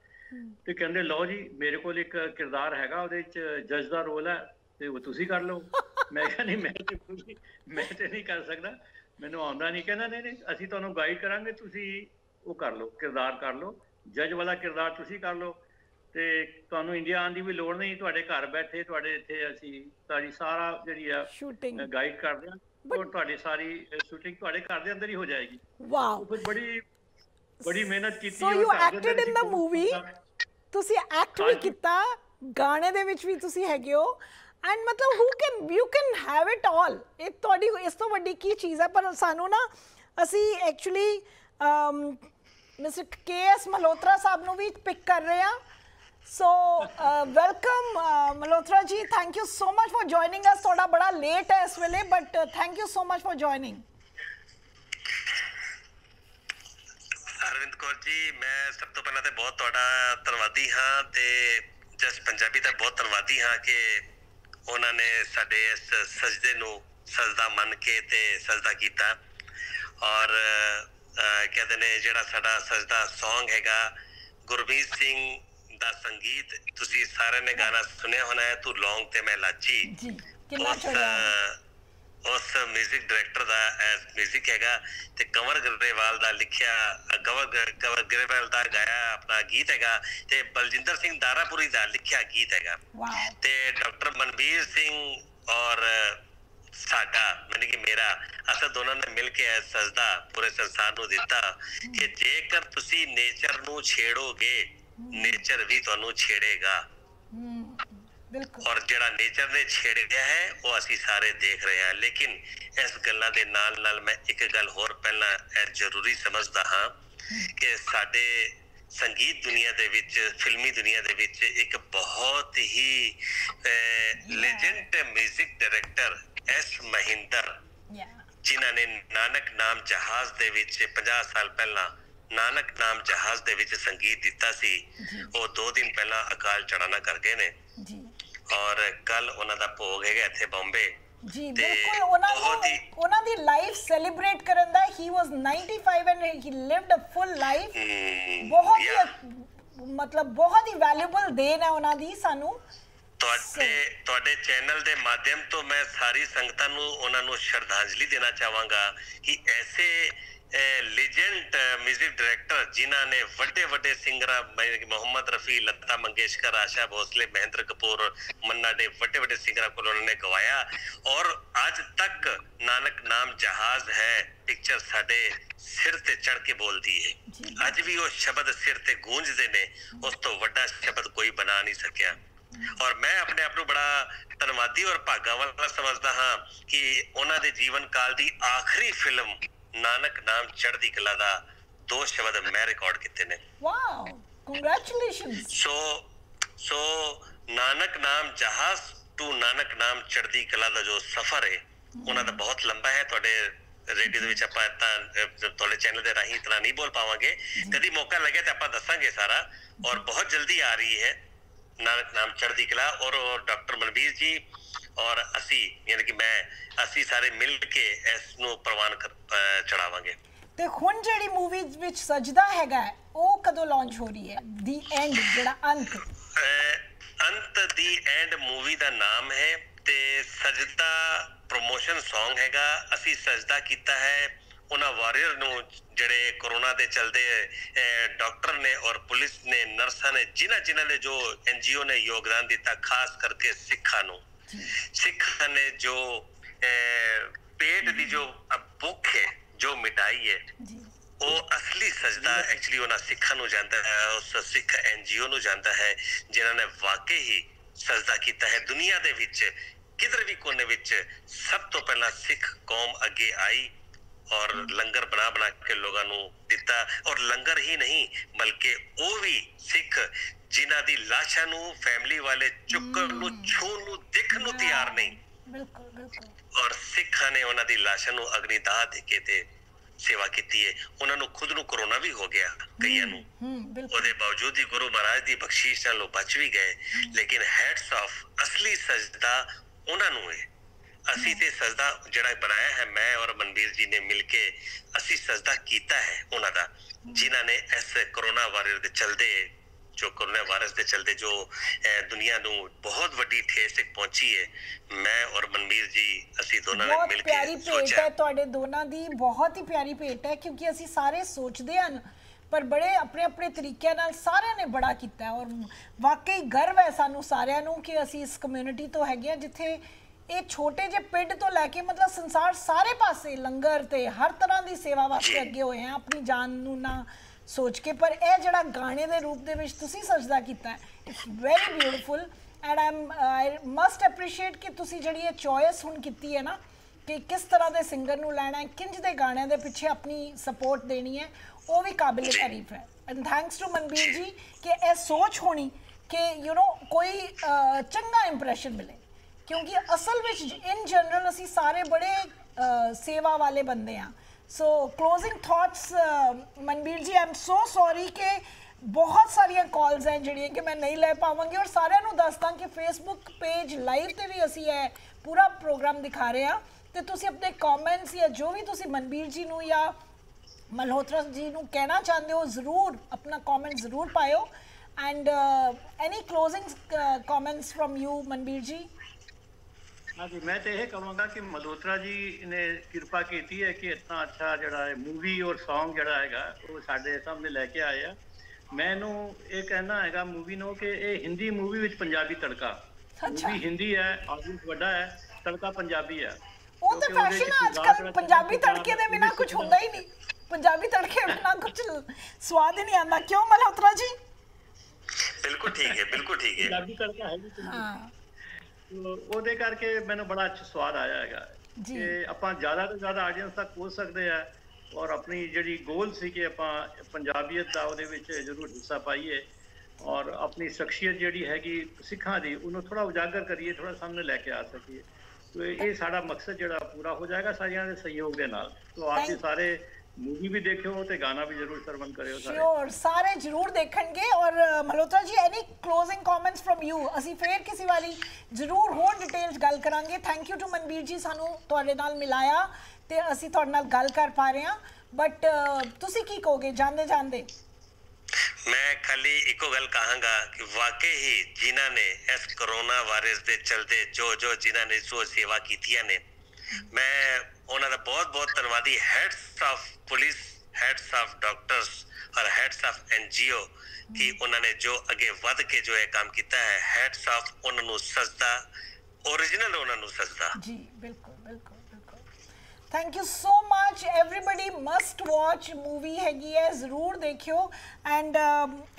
ਤੇ ਕਹਿੰਦੇ ਲਓ ਜੀ ਮੇਰੇ ਕੋਲ ਇੱਕ ਕਿਰਦਾਰ ਹੈਗਾ ਉਹਦੇ ਵਿੱਚ ਜੱਜ ਦਾ ਰੋਲ ਹੈ ਤੇ ਉਹ ਤੁਸੀਂ ਕਰ ਲਓ। [LAUGHS] ਮੈਂ ਕਿਹਾ ਨਹੀਂ ਮੈਂ ਤੇ ਮੈਂ ਤੇ ਨਹੀਂ ਕਰ ਸਕਦਾ। ਮੈਨੂੰ ਆਉਂਦਾ ਨਹੀਂ। ਕਹਿੰਦਾ ਨਹੀਂ ਨਹੀਂ ਅਸੀਂ ਤੁਹਾਨੂੰ ਗਾਈਡ ਕਰਾਂਗੇ ਤੁਸੀਂ ਉਹ ਕਰ ਲਓ ਕਿਰਦਾਰ ਕਰ ਲਓ। ਜੱਜ ਵਾਲਾ ਕਿਰਦਾਰ ਤੁਸੀਂ ਕਰ ਲਓ। ਤੇ ਤੁਹਾਨੂੰ ਇੰਡੀਆ ਆਉਣ ਦੀ ਵੀ ਲੋੜ ਨਹੀਂ ਤੁਹਾਡੇ ਘਰ ਬੈਠੇ ਤੁਹਾਡੇ ਇੱਥੇ ਅਸੀਂ ਤੁਹਾਡੀ ਸਾਰਾ ਜਿਹੜੀ ਆ ਸ਼ੂਟਿੰਗ ਗਾਈਡ ਕਰਦੇ ਹਾਂ ਔਰ ਤੁਹਾਡੀ ਸਾਰੀ ਸ਼ੂਟਿੰਗ ਤੁਹਾਡੇ ਘਰ ਦੇ ਅੰਦਰ ਹੀ ਹੋ ਜਾਏਗੀ। ਵਾਓ ਉਹ ਬੜੀ ਬੜੀ ਮਿਹਨਤ ਕੀਤੀ So ਔਰ you ਘਰ ਦੇ? ਕੀਤਾ। ਤੁਸੀਂ ਐਕਟ ਵੀ। ਕੀਤਾ ਗਾਣੇ ਦੇ ਵਿੱਚ ਵੀ ਤੁਸੀਂ ਹੈਗੇ ਹੋ। ਐਂਡ ਮਤਲਬ who can you can have it all ਇਹ ਤੁਹਾਡੀ ਇਸ ਤੋਂ ਵੱਡੀ ਕੀ ਚੀਜ਼ ਹੈ ਪਰ ਸਾਨੂੰ ਨਾ ਅਸੀਂ actually mister K S Malhotra Sahib ਨੂੰ ਵੀ ਪਿਕ ਕਰ ਰਹੇ ਹਾਂ। So welcome Malhotra ji thank you so much for joining us ਤੁਹਾਡਾ ਬੜਾ ਲੇਟ ਹੈ ਇਸ ਵੇਲੇ but thank you so much for joining Arvind Kaur ji ਮੈਂ ਸਭ ਤੋਂ ਪਹਿਲਾਂ ਤੇ ਬਹੁਤ ਤੁਹਾਡਾ ਧੰਨਵਾਦੀ ਹਾਂ ਤੇ ਜਸ ਪੰਜਾਬੀ ਦਾ ਬਹੁਤ ਧੰਨਵਾਦੀ ਹਾਂ ਕਿ ਉਹਨਾਂ ਨੇ ਸਾਡੇ ਇਸ ਸਜਦੇ ਨੂੰ ਸਜਦਾ ਮੰਨ ਕੇ ਤੇ ਸਜਦਾ ਕੀਤਾ ਔਰ ਕਹਿੰਦੇ ਨੇ ਜਿਹੜਾ ਸਾਡਾ ਸਜਦਾ Song ਹੈਗਾ ਗੁਰਮੀਤ ਸਿੰਘ ਦਾ ਸੰਗੀਤ ਤੁਸੀਂ ਸਾਰਿਆਂ ਨੇ ਗਾਣਾ ਸੁਣਿਆ ਹੋਣਾ ਹੈ ਤੂੰ ਲੌਂਗ ਤੇ ਮੈਂ ਲਾਚੀ ਜੀ ਕਿੰਨਾ ਉਸ ਚੜਿਆ ਉਸ 뮤직 ਡਾਇਰੈਕਟਰ ਦਾ ਐਸ 뮤직 ਹੈਗਾ ਤੇ ਕੰਵਰ ਗਰੇਵਾਲ ਦਾ ਲਿਖਿਆ ਅ, ਕੰਵਰ ਗ- ਕੰਵਰ ਗਰੇਵਾਲ ਦਾ ਗਾਇਆ ਆਪਣਾ ਗੀਤ ਹੈਗਾ ਤੇ ਬਲਜਿੰਦਰ ਸਿੰਘ ਦਾਰਾਪੁਰੀ ਦਾ ਲਿਖਿਆ ਗੀਤ ਹੈਗਾ ਵਾਓ ਤੇ ਡਾਕਟਰ ਮਨਵੀਰ ਸਿੰਘ ਔਰ ਸਾਡਾ ਮਨ ਕਿ ਮੇਰਾ ਅਸਾਂ ਦੋਨਾਂ ਨੇ ਮਿਲ ਕੇ ਇਹ ਸਜਦਾ ਪੂਰੇ ਸੰਸਾਰ ਨੂੰ ਦਿੱਤਾ ਕਿ ਜੇਕਰ ਤੁਸੀਂ ਨੇਚਰ ਨੂੰ ਛੇੜੋਗੇ ਨੇਚਰ ਵੀ ਤੁਹਾਨੂੰ ਛੇੜੇਗਾ। ਬਿਲਕੁਲ। ਔਰ ਜਿਹੜਾ ਨੇਚਰ ਨੇ ਛੇੜਿਆ ਹੈ ਉਹ ਅਸੀਂ ਸਾਰੇ ਦੇਖ ਰਹੇ ਹਾਂ। ਲੇਕਿਨ ਇਸ ਗੱਲਾਂ ਦੇ ਨਾਲ ਨਾਲ ਮੈਂ ਇੱਕ ਗੱਲ ਹੋਰ ਪਹਿਲਾਂ ਇਹ ਜ਼ਰੂਰੀ ਸਮਝਦਾ ਹਾਂ ਕਿ ਸਾਡੇ ਸੰਗੀਤ ਦੁਨੀਆ ਦੇ ਵਿੱਚ ਫਿਲਮੀ ਦੁਨੀਆ ਦੇ ਵਿੱਚ ਇੱਕ ਬਹੁਤ ਹੀ ਲੈਜੈਂਡ 뮤직 ਡਾਇਰੈਕਟਰ ਐਸ ਮਹਿੰਦਰ ਜਿਨ੍ਹਾਂ ਨੇ ਨਾਨਕ ਨਾਮ ਜਹਾਜ਼ ਦੇ ਵਿੱਚ 50 ਸਾਲ ਪਹਿਲਾਂ ਨਾਨਕ ਨਾਮ ਜਹਾਜ਼ ਦੇ ਵਿੱਚ ਸੰਗੀਤ ਦਿੱਤਾ ਸੀ। ਉਹ 2 ਦਿਨ ਪਹਿਲਾਂ ਅਕਾਲ ਚੜਾਣਾ ਕਰ ਗਏ ਨੇ। ਜੀ। ਔਰ ਕੱਲ ਉਹਨਾਂ ਦਾ ਭੋਗ ਹੈਗਾ ਇੱਥੇ ਬੰਬੇ। ਜੀ ਬਿਲਕੁਲ ਉਹਨਾਂ ਹੀ- ਉਹਨਾਂ ਦੀ ਲਾਈਫ ਸੈਲੀਬ੍ਰੇਟ ਕਰਨ ਦਾ he was 95 and he lived a full life ਬਹੁਤ ਹੀ ਮਤਲਬ ਬਹੁਤ ਹੀ ਵੈਲਿਊਬਲ ਦੇਨ ਹੈ ਉਹਨਾਂ ਦੀ ਸਾਨੂੰ। ਤੁਹਾਡੇ ਤੁਹਾਡੇ ਚੈਨਲ ਦੇ ਮਾਧਿਅਮ ਤੋਂ ਮੈਂ ਸਾਰੀ ਸੰਗਤਾਂ ਨੂੰ ਉਹਨਾਂ ਨੂੰ ਸ਼ਰਧਾਂਜਲੀ ਦੇਣਾ ਚਾਹਾਂਗਾ ਕਿ ਐਸੇ ਲੈਜੈਂਡ 뮤직 ਡਾਇਰੈਕਟਰ ਜਿਨ੍ਹਾਂ ਨੇ ਵੱਡੇ ਵੱਡੇ ਸਿੰਗਰਾਂ ਜਿਵੇਂ ਕਿ ਮੁਹੰਮਦ ਰਫੀ ਲਤਾ ਮੰਗੇਸ਼ਕਰ ਆਸ਼ਾ ਭੋਸਲੇ ਮਹਿੰਦਰ ਕਪੂਰ ਮੰਨਾ ਦੇ ਵੱਡੇ ਵੱਡੇ ਸਿੰਗਰਾਂ ਕੋਲ ਉਹਨਾਂ ਨੇ ਗਵਾਇਆ ਔਰ ਅੱਜ ਤੱਕ ਨਾਨਕ ਨਾਮ ਜਹਾਜ਼ ਹੈ ਪਿਕਚਰ ਸਾਡੇ ਸਿਰ ਤੇ ਚੜ ਕੇ ਬੋਲਦੀ ਹੈ ਅੱਜ ਵੀ ਉਹ ਸ਼ਬਦ ਸਿਰ ਤੇ ਗੂੰਜਦੇ ਨੇ ਉਸ ਤੋਂ ਵੱਡਾ ਸ਼ਬਦ ਕੋਈ ਬਣਾ ਨਹੀਂ ਸਕਿਆ ਔਰ ਮੈਂ ਆਪਣੇ ਆਪ ਨੂੰ ਬੜਾ ਧੰਨਵਾਦੀ ਔਰ ਭਾਗਾ ਵਾਲਾ ਸਮਝਦਾ ਹਾਂ ਕਿ ਉਹਨਾਂ ਦੇ ਜੀਵਨ ਕਾਲ ਦੀ ਆਖਰੀ ਫਿਲਮ ਨਾਨਕ ਨਾਮ ਚੜ੍ਹਦੀ ਕਲਾ ਦਾ ਦੋ ਸ਼ਬਦ ਮੈਂ ਰਿਕਾਰਡ ਕੀਤੇ ਨੇ wow congratulations so so Nanak ਨਾਮ ਜਹਾਜ਼ ਟੂ ਨਾਨਕ ਨਾਮ ਚੜ੍ਹਦੀ ਕਲਾ ਦਾ ਜੋ ਸਫ਼ਰ ਹੈ ਉਹਨਾਂ ਦਾ ਬਹੁਤ ਲੰਬਾ ਹੈ ਤੁਹਾਡੇ ਰੇਡੀਓ ਦੇ ਵਿੱਚ ਆਪਾਂ ਤਾਂ ਤੁਹਾਡੇ ਚੈਨਲ ਦੇ ਰਾਹੀਂ ਇਤਨਾ ਨਹੀਂ ਬੋਲ ਪਾਵਾਂਗੇ ਕਦੀ ਮੌਕਾ ਲੱਗੇ ਤਾਂ ਆਪਾਂ ਦੱਸਾਂਗੇ ਸਾਰਾ ਔਰ ਬਹੁਤ ਜਲਦੀ ਆ ਰਹੀ ਹੈ ਨਾਨਕ ਨਾਮ ਚੜ੍ਹਦੀ ਕਲਾ ਔਰ ਉਹ ਡਾਕਟਰ ਮਨਵੀਰ ਜੀ ਔਰ ਅਸੀਂ ਯਾਨੀ ਕਿ ਮੈਂ ਅਸੀਂ ਸਾਰੇ ਮਿਲ ਕੇ ਇਸ ਨੂੰ ਪ੍ਰਵਾਨ ਚੜਾਵਾਂਗੇ। ਤੇ ਹੁਣ ਜਿਹੜੀ ਮੂਵੀ ਵਿੱਚ ਸਜਦਾ ਹੈਗਾ ਉਹ ਕਦੋਂ ਲਾਂਚ ਹੋ ਰਹੀ ਹੈ? ਦੀ ਐਂਡ ਜਿਹੜਾ ਅੰਤ? ਅੰਤ ਦੀ ਐਂਡ ਮੂਵੀ ਦਾ ਨਾਮ ਹੈ ਤੇ ਸਜਦਾ ਪ੍ਰੋਮੋਸ਼ਨ Song ਹੈਗਾ। ਅਸੀਂ ਸਜਦਾ ਕੀਤਾ ਹੈ। ਉਹਨਾਂ ਵਾਰੀਅਰ ਨੂੰ ਜਿਹੜੇ ਕਰੋਨਾ ਦੇ ਚਲਦੇ ਡਾਕਟਰ ਨੇ ਔਰ ਪੁਲਿਸ ਨੇ ਨਰਸਾਂ ਨੇ ਜਿਨ੍ਹਾਂ ਜਿਨ੍ਹਾਂ ਨੇ ਜੋ ਐਨਜੀਓ ਨੇ ਯੋਗਦਾਨ ਦਿੱਤਾ ਖਾਸ ਕਰਕੇ ਸਿੱਖਾਂ ਨੂੰ। ਸਿੱਖਾਂ ਨੇ ਜੋ ਅਹ, ਪੇਟ ਦੀ ਜੋ ਭੁੱਖ ਹੈ ਜੋ ਮਿਟਾਈ ਹੈ ਉਹ ਅਸਲੀ ਸਜਦਾ ਐਕਚੁਅਲੀ ਉਹਨਾਂ ਸਿੱਖਾਂ ਨੂੰ ਜਾਂਦਾ ਹੈ ਉਸ ਸਿੱਖ ਐਨਜੀਓ ਨੂੰ ਜਾਂਦਾ ਹੈ ਜਿਨ੍ਹਾਂ ਨੇ ਵਾਕਈ ਹੀ ਸਜਦਾ ਕੀਤਾ ਹੈ। ਦੁਨੀਆ ਦੇ ਵਿੱਚ ਕਿਧਰ ਵੀ ਕੋਨੇ ਵਿੱਚ ਸਭ ਤੋਂ ਪਹਿਲਾਂ ਸਿੱਖ ਕੌਮ ਅੱਗੇ ਆਈ ਔਰ ਲੰਗਰ ਬਣਾ ਬਣਾ ਕੇ ਲੋਕਾਂ ਨੂੰ ਦਿੱਤਾ। ਔਰ ਲੰਗਰ ਹੀ ਨਹੀਂ ਬਲਕਿ ਉਹ ਵੀ ਸਿੱਖ ਜਿਨ੍ਹਾਂ ਦੀ ਲਾਸ਼ਾਂ ਨੂੰ ਫੈਮਿਲੀ ਵਾਲੇ ਚੁੱਕਣ ਨੂੰ ਛੂਣ ਨੂੰ ਦੇਖਣ ਨੂੰ ਤਿਆਰ ਨਹੀਂ। ਬਿਲਕੁਲ ਬਿਲਕੁਲ। ਔਰ ਸਿੱਖਾਂ ਨੇ ਉਹਨਾਂ ਦੀ ਲਾਸ਼ਾਂ ਨੂੰ ਅਗਨੀ ਦਾਹ ਦੇ ਕੇ ਤੇ ਸੇਵਾ ਕੀਤੀ ਹੈ ਉਹਨਾਂ ਨੂੰ ਖੁਦ ਨੂੰ ਕਰੋਨਾ ਵੀ ਹੋ ਗਿਆ ਕਈਆਂ ਨੂੰ। ਉਹਦੇ ਬਾਵਜੂਦ ਹੀ ਗੁਰੂ ਮਹਾਰਾਜ ਦੀ ਬਖਸ਼ਿਸ਼ ਨਾਲ ਉਹ ਬਚ ਵੀ ਗਏ। ਲੇਕਿਨ ਹੈਡਸ ਆਫ ਅਸਲੀ ਸਜਦਾ ਉਹਨਾਂ ਨੂੰ ਹੈ ਅਸੀਂ ਤੇ ਸਜਦਾ ਜਿਹੜਾ ਬਣਾਇਆ ਹੈ ਮੈਂ ਔਰ ਮਨਵੀਰ ਜੀ ਨੇ ਮਿਲ ਕੇ ਅਸੀਂ ਸਜਦਾ ਕੀਤਾ ਹੈ ਉਹਨਾਂ ਦਾ। ਜਿਨ੍ਹਾਂ ਨੇ ਇਸ ਕਰੋਨਾ ਵਾਇਰਸ ਦੇ ਚਲਦੇ ਜੋ ਕਰੋਨਾ ਵਾਇਰਸ ਦੇ ਚਲਦੇ ਜੋ ਦੁਨੀਆ ਨੂੰ ਬਹੁਤ ਵੱਡੀ ਠੇਸ ਤੱਕ ਪਹੁੰਚੀ ਹੈ ਮੈਂ ਔਰ ਮਨਵੀਰ ਜੀ ਅਸੀਂ ਦੋਨਾਂ ਨੇ ਬਹੁਤ ਮਿਲ ਪਿਆਰੀ ਕੇ ਭੇਟ ਹੈ ਤੁਹਾਡੇ ਦੋਨਾਂ ਦੀ ਬਹੁਤ ਹੀ ਪਿਆਰੀ ਭੇਟ ਹੈ ਕਿਉਂਕਿ ਅਸੀਂ ਸਾਰੇ ਸੋਚਦੇ ਹਨ ਪਰ ਬੜੇ ਆਪਣੇ ਆਪਣੇ ਤਰੀਕਿਆਂ ਨਾਲ ਸਾਰਿਆਂ ਨੇ ਬੜਾ ਕੀਤਾ ਹੈ ਔਰ ਵਾਕਈ ਗਰਵ ਹੈ ਸਾਨੂੰ ਸਾਰਿਆਂ ਨੂੰ ਕਿ ਅਸੀਂ ਇਸ ਕਮਿਊਨਿਟੀ ਤੋਂ ਹੈਗੇ ਹਾਂ ਜਿੱਥੇ ਇਹ ਛੋਟੇ ਜਿਹੇ ਪਿੰਡ ਤੋਂ ਲੈ ਕੇ ਮਤਲਬ ਸੰਸਾਰ ਸਾਰੇ ਪਾਸੇ ਲੰਗਰ ਤੇ ਹਰ ਤਰ੍ਹਾਂ ਦੀ ਸੇਵਾ ਵਾਸਤੇ ਅੱਗੇ ਹੋਏ ਆ ਆਪਣੀ ਜਾਨ ਨੂੰ ਨਾ ਸੋਚ ਕੇ। ਪਰ ਇਹ ਜਿਹੜਾ ਗਾਣੇ ਦੇ ਰੂਪ ਦੇ ਵਿੱਚ ਤੁਸੀਂ ਸਜਦਾ ਕੀਤਾ it's very beautiful and I'm I must appreciate ਕਿ ਤੁਸੀਂ ਜਿਹੜੀ ਇਹ ਚੋਇਸ ਹੁਣ ਕੀਤੀ ਹੈ ਨਾ ਕਿ ਕਿਸ ਤਰ੍ਹਾਂ ਦੇ ਸਿੰਗਰ ਨੂੰ ਲੈਣਾ ਹੈ ਕਿੰਜ ਦੇ ਗਾਣਿਆਂ ਦੇ ਪਿੱਛੇ ਆਪਣੀ ਸਪੋਰਟ ਦੇਣੀ ਹੈ ਉਹ ਵੀ ਕਾਬਿਲ ਤਾਰੀਫ ਹੈ। ਐਂਡ ਥੈਂਕਸ ਟੂ ਮਨਬੀਰ ਜੀ ਕਿ ਇਹ ਸੋਚ ਹੋਣੀ ਕਿ ਯੂ نو ਕੋਈ ਚੰਗਾ ਇੰਪ੍ਰੈਸ਼ਨ ਮਿਲੇ। ਕਿਉਂਕਿ ਅਸਲ ਵਿੱਚ ਇਨ ਜਨਰਲ ਅਸੀਂ ਸਾਰੇ ਬੜੇ ਸੇਵਾ ਵਾਲੇ ਬੰਦੇ ਆ। ਸੋ ਕਲੋਜ਼ਿੰਗ ਥਾਟਸ ਮਨਬੀਰ ਜੀ ਆਮ ਸੋ ਸੌਰੀ ਕਿ ਬਹੁਤ ਸਾਰੀਆਂ ਕਾਲਸ ਹੈ ਜਿਹੜੀਆਂ ਕਿ ਮੈਂ ਨਹੀਂ ਲੈ ਪਾਵਾਂਗੀ ਔਰ ਸਾਰਿਆਂ ਨੂੰ ਦੱਸਦਾ ਕਿ ਫੇਸਬੁੱਕ ਪੇਜ ਲਾਈਵ ਤੇ ਵੀ ਅਸੀਂ ਇਹ ਪੂਰਾ ਪ੍ਰੋਗਰਾਮ ਦਿਖਾ ਰਹੇ ਆ। ਤੇ ਤੁਸੀਂ ਆਪਣੇ ਕਮੈਂਟਸ ਜਾਂ ਜੋ ਵੀ ਤੁਸੀਂ ਮਨਬੀਰ ਜੀ ਨੂੰ ਜਾਂ ਮਲਹੋਤਰਾ ਜੀ ਨੂੰ ਕਹਿਣਾ ਚਾਹੁੰਦੇ ਹੋ, ਜ਼ਰੂਰ ਆਪਣਾ ਕਮੈਂਟ ਜ਼ਰੂਰ ਪਾਇਓ। And any closing comments from you Manbir ji? ਹਾਂਜੀ ਮੈਂ ਤੇ ਇਹ ਕਹਾਂਗਾ ਕਿ ਮਲਹੋਤਰਾ ਜੀ ਨੇ ਕਿਰਪਾ ਕੀਤੀ ਹੈ ਕਿ ਇਤਨਾ ਅੱਛਾ ਜਿਹੜਾ ਹੈ ਮੂਵੀ ਔਰ Song ਜਿਹੜਾ ਹੈਗਾ ਉਹ ਸਾਡੇ ਸਾਹਮਣੇ ਲੈ ਕੇ ਆਏ ਆ। ਮੈਨੂੰ ਇਹ ਕਹਿਣਾ ਹੈਗਾ ਮੂਵੀ ਨੂੰ ਕਿ ਇਹ ਹਿੰਦੀ ਮੂਵੀ ਵਿੱਚ ਪੰਜਾਬੀ ਤੜਕਾ। ਅੱਛਾ। ਮੂਵੀ ਹਿੰਦੀ ਹੈ ਆਡੀਅנס ਵੱਡਾ ਹੈ ਤੜਕਾ ਪੰਜਾਬੀ ਹੈ। ਉਹ ਤਾਂ ਫੈਸ਼ਨ ਅੱਜ ਕੱਲ ਪੰਜਾਬੀ ਤੜਕੇ ਦੇ ਬਿਨਾ ਕੁਝ ਹੁੰਦਾ ਹੀ ਨਹੀਂ। ਪੰਜਾਬੀ ਤੜਕੇ ਬਿਨਾ ਕੁਝ ਸਵਾਦ ਹੀ ਨਹੀਂ ਆਉਂਦਾ। ਕਿਉਂ ਮਲਹੋਤਰਾ ਜੀ? ਬਿਲਕੁਲ ਠੀਕ ਹੈ ਬਿਲਕੁਲ ਠੀਕ ਹੈ। ਪੰਜਾਬੀ ਤੜਕਾ ਹੈ ਜੀ। ਹਾਂ। ਉਹਦੇ ਕਰਕੇ ਮੈਨੂੰ ਬੜਾ ਅੱਛਾ ਸਵਾਦ ਆਇਆ ਹੈਗਾ। ਕਿ ਆਪਾਂ ਜ਼ਿਆਦਾ ਤੋਂ ਜ਼ਿਆਦਾ ਆਡੀਅנס ਤੱਕ ਪਹੁੰਚ ਸਕਦੇ ਆ ਔਰ ਆਪਣੀ ਜਿਹੜੀ ਗੋਲ ਸੀ ਕਿ ਆਪਾਂ ਪੰਜਾਬੀਅਤ ਦਾ ਉਹਦੇ ਵਿੱਚ ਜ਼ਰੂਰ ਹਿੱਸਾ ਪਾਈਏ ਔਰ ਆਪਣੀ ਸ਼ਖਸੀਅਤ ਜਿਹੜੀ ਹੈਗੀ ਸਿੱਖਾਂ ਦੀ ਉਹਨੂੰ ਥੋੜਾ ਉਜਾਗਰ ਕਰੀਏ ਥੋੜਾ ਸਾਹਮਣੇ ਲੈ ਕੇ ਆ ਸਕੀਏ। ਤੋ ਇਹ ਸਾਡਾ ਮਕਸਦ ਜਿਹੜਾ ਪੂਰਾ ਹੋ ਜਾਏਗਾ ਸਾਰਿਆਂ ਦੇ ਸਹਿਯੋਗ ਦੇ ਨਾਲ। ਤੋ ਆਪ ਜੀ ਸਾਰੇ ਮੂਵੀ ਵੀ ਦੇਖਿਓ ਤੇ ਗਾਣਾ ਵੀ ਜ਼ਰੂਰ ਸਰਵਨ ਕਰਿਓ ਸਾਰੇ। ਸ਼ੋਰ ਸਾਰੇ ਜਰੂਰ ਦੇਖਣਗੇ ਔਰ Malhotra ji any closing comments from you ਅਸੀਂ ਫੇਰ ਕਿਸੇ ਵਾਲੀ ਜਰੂਰ ਹੋਰ ਡਿਟੇਲਸ ਗੱਲ ਕਰਾਂਗੇ। ਥੈਂਕ ਯੂ ਟੂ ਮਨਬੀਰ ਜੀ ਸਾਨੂੰ ਤੁਹਾਡੇ ਨਾਲ ਮਿਲਾਇਆ ਤੇ ਅਸੀਂ ਤੁਹਾਡੇ ਨਾਲ ਗੱਲ ਕਰ ਪਾ ਰਹੇ ਹਾਂ। ਬਟ ਤੁਸੀਂ ਕੀ ਕਹੋਗੇ? ਜਾਂਦੇ ਜਾਂਦੇ ਮੈਂ ਖਾਲੀ ਇੱਕੋ ਗੱਲ ਕਹਾਂਗਾ ਕਿ ਵਾਕਈ ਹੀ ਜਿਨ੍ਹਾਂ ਨੇ ਇਸ ਕਰੋਨਾ ਵਾਇਰਸ ਦੇ ਚਲਦੇ ਜੋ ਜੋ ਜਿਨ੍ਹਾਂ ਨੇ ਸੋ ਸੇਵਾ ਕੀਤੀਆਂ ਨੇ ਮੈਂ ਉਹਨਾਂ ਦਾ ਬਹੁਤ ਬਹੁਤ ਧੰਨਵਾਦੀ। Heads of police heads of doctors ਔਰ ਹੈਡਸ ਆਫ ਐਨਜੀਓ ਕਿ ਉਹਨਾਂ ਨੇ ਜੋ ਅੱਗੇ ਵੱਧ ਕੇ ਜੋ ਇਹ ਕੰਮ ਕੀਤਾ ਹੈ ਹੈਡਸ ਆਫ ਉਹਨਾਂ ਨੂੰ ਸਜਦਾ origignal ਉਹਨਾਂ ਨੂੰ ਸਜਦਾ। ਜੀ, ਬਿਲਕੁਲ ਬਿਲਕੁਲ thank you so much everybody must watch movie ਹੈਗੀ ਹੈ, ਜ਼ਰੂਰ ਦੇਖਿਓ। ਐਂਡ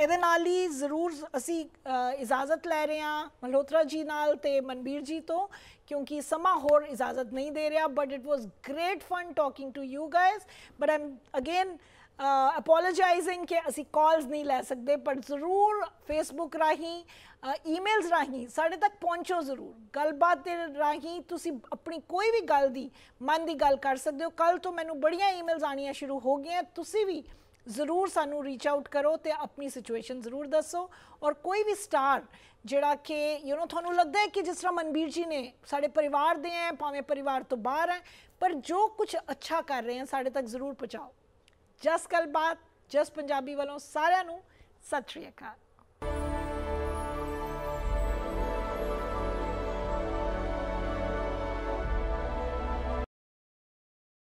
ਇਹਦੇ ਨਾਲ ਹੀ ਜ਼ਰੂਰ ਅਸੀਂ ਇਜਾਜ਼ਤ ਲੈ ਰਹੇ ਹਾਂ ਮਲਹੋਤਰਾ ਜੀ ਨਾਲ ਤੇ ਮਨਬੀਰ ਜੀ ਤੋਂ। ਕਿਉਂਕਿ ਸਮਾਂ ਹੋਰ ਇਜਾਜ਼ਤ ਨਹੀਂ ਦੇ ਰਿਹਾ but it was great fun talking to you guys but I'm again apologizing ਕਿ ਅਸੀਂ ਕਾਲਸ ਨਹੀਂ ਲੈ ਸਕਦੇ ਪਰ ਜ਼ਰੂਰ ਫੇਸਬੁੱਕ ਰਾਹੀਂ ਈਮੇਲਸ ਰਾਹੀਂ ਸਾਡੇ ਤੱਕ ਪਹੁੰਚੋ ਜ਼ਰੂਰ ਗੱਲਬਾਤ ਦੇ ਰਾਹੀਂ ਤੁਸੀਂ ਆਪਣੀ ਕੋਈ ਵੀ ਗੱਲ ਦੀ ਮਨ ਦੀ ਗੱਲ ਕਰ ਸਕਦੇ ਹੋ ਕੱਲ ਤੋਂ ਮੈਨੂੰ ਬੜੀਆਂ ਈਮੇਲਸ ਆਣੀਆਂ ਸ਼ੁਰੂ ਹੋ ਗਈਆਂ ਤੁਸੀਂ ਵੀ ਜ਼ਰੂਰ ਸਾਨੂੰ ਰੀਚ ਆਊਟ ਕਰੋ ਤੇ ਆਪਣੀ ਸਿਚੁਏਸ਼ਨ ਜ਼ਰੂਰ ਦੱਸੋ। ਔਰ ਕੋਈ ਵੀ ਸਟਾਰ ਜਿਹੜਾ ਕਿ ਯੂ نو ਤੁਹਾਨੂੰ ਲੱਗਦਾ ਹੈ ਕਿ ਜਿਸ ਤਰ੍ਹਾਂ ਮਨਬੀਰ ਜੀ ਨੇ ਸਾਡੇ ਪਰਿਵਾਰ ਦੇ ਹੈ, ਭਾਵੇਂ ਪਰਿਵਾਰ ਤੋਂ ਬਾਹਰ ਹੈ, ਪਰ ਜੋ ਕੁਝ ਅੱਛਾ ਕਰ ਰਹੇ ਹਨ ਸਾਡੇ ਤੱਕ ਜ਼ਰੂਰ ਪਹੁੰਚਾਓ। ਜਸ ਗੱਲਬਾਤ ਜਸ ਪੰਜਾਬੀ ਵੱਲੋਂ ਸਾਰਿਆਂ ਨੂੰ ਸਤਿ ਸ਼੍ਰੀ ਅਕਾਲ।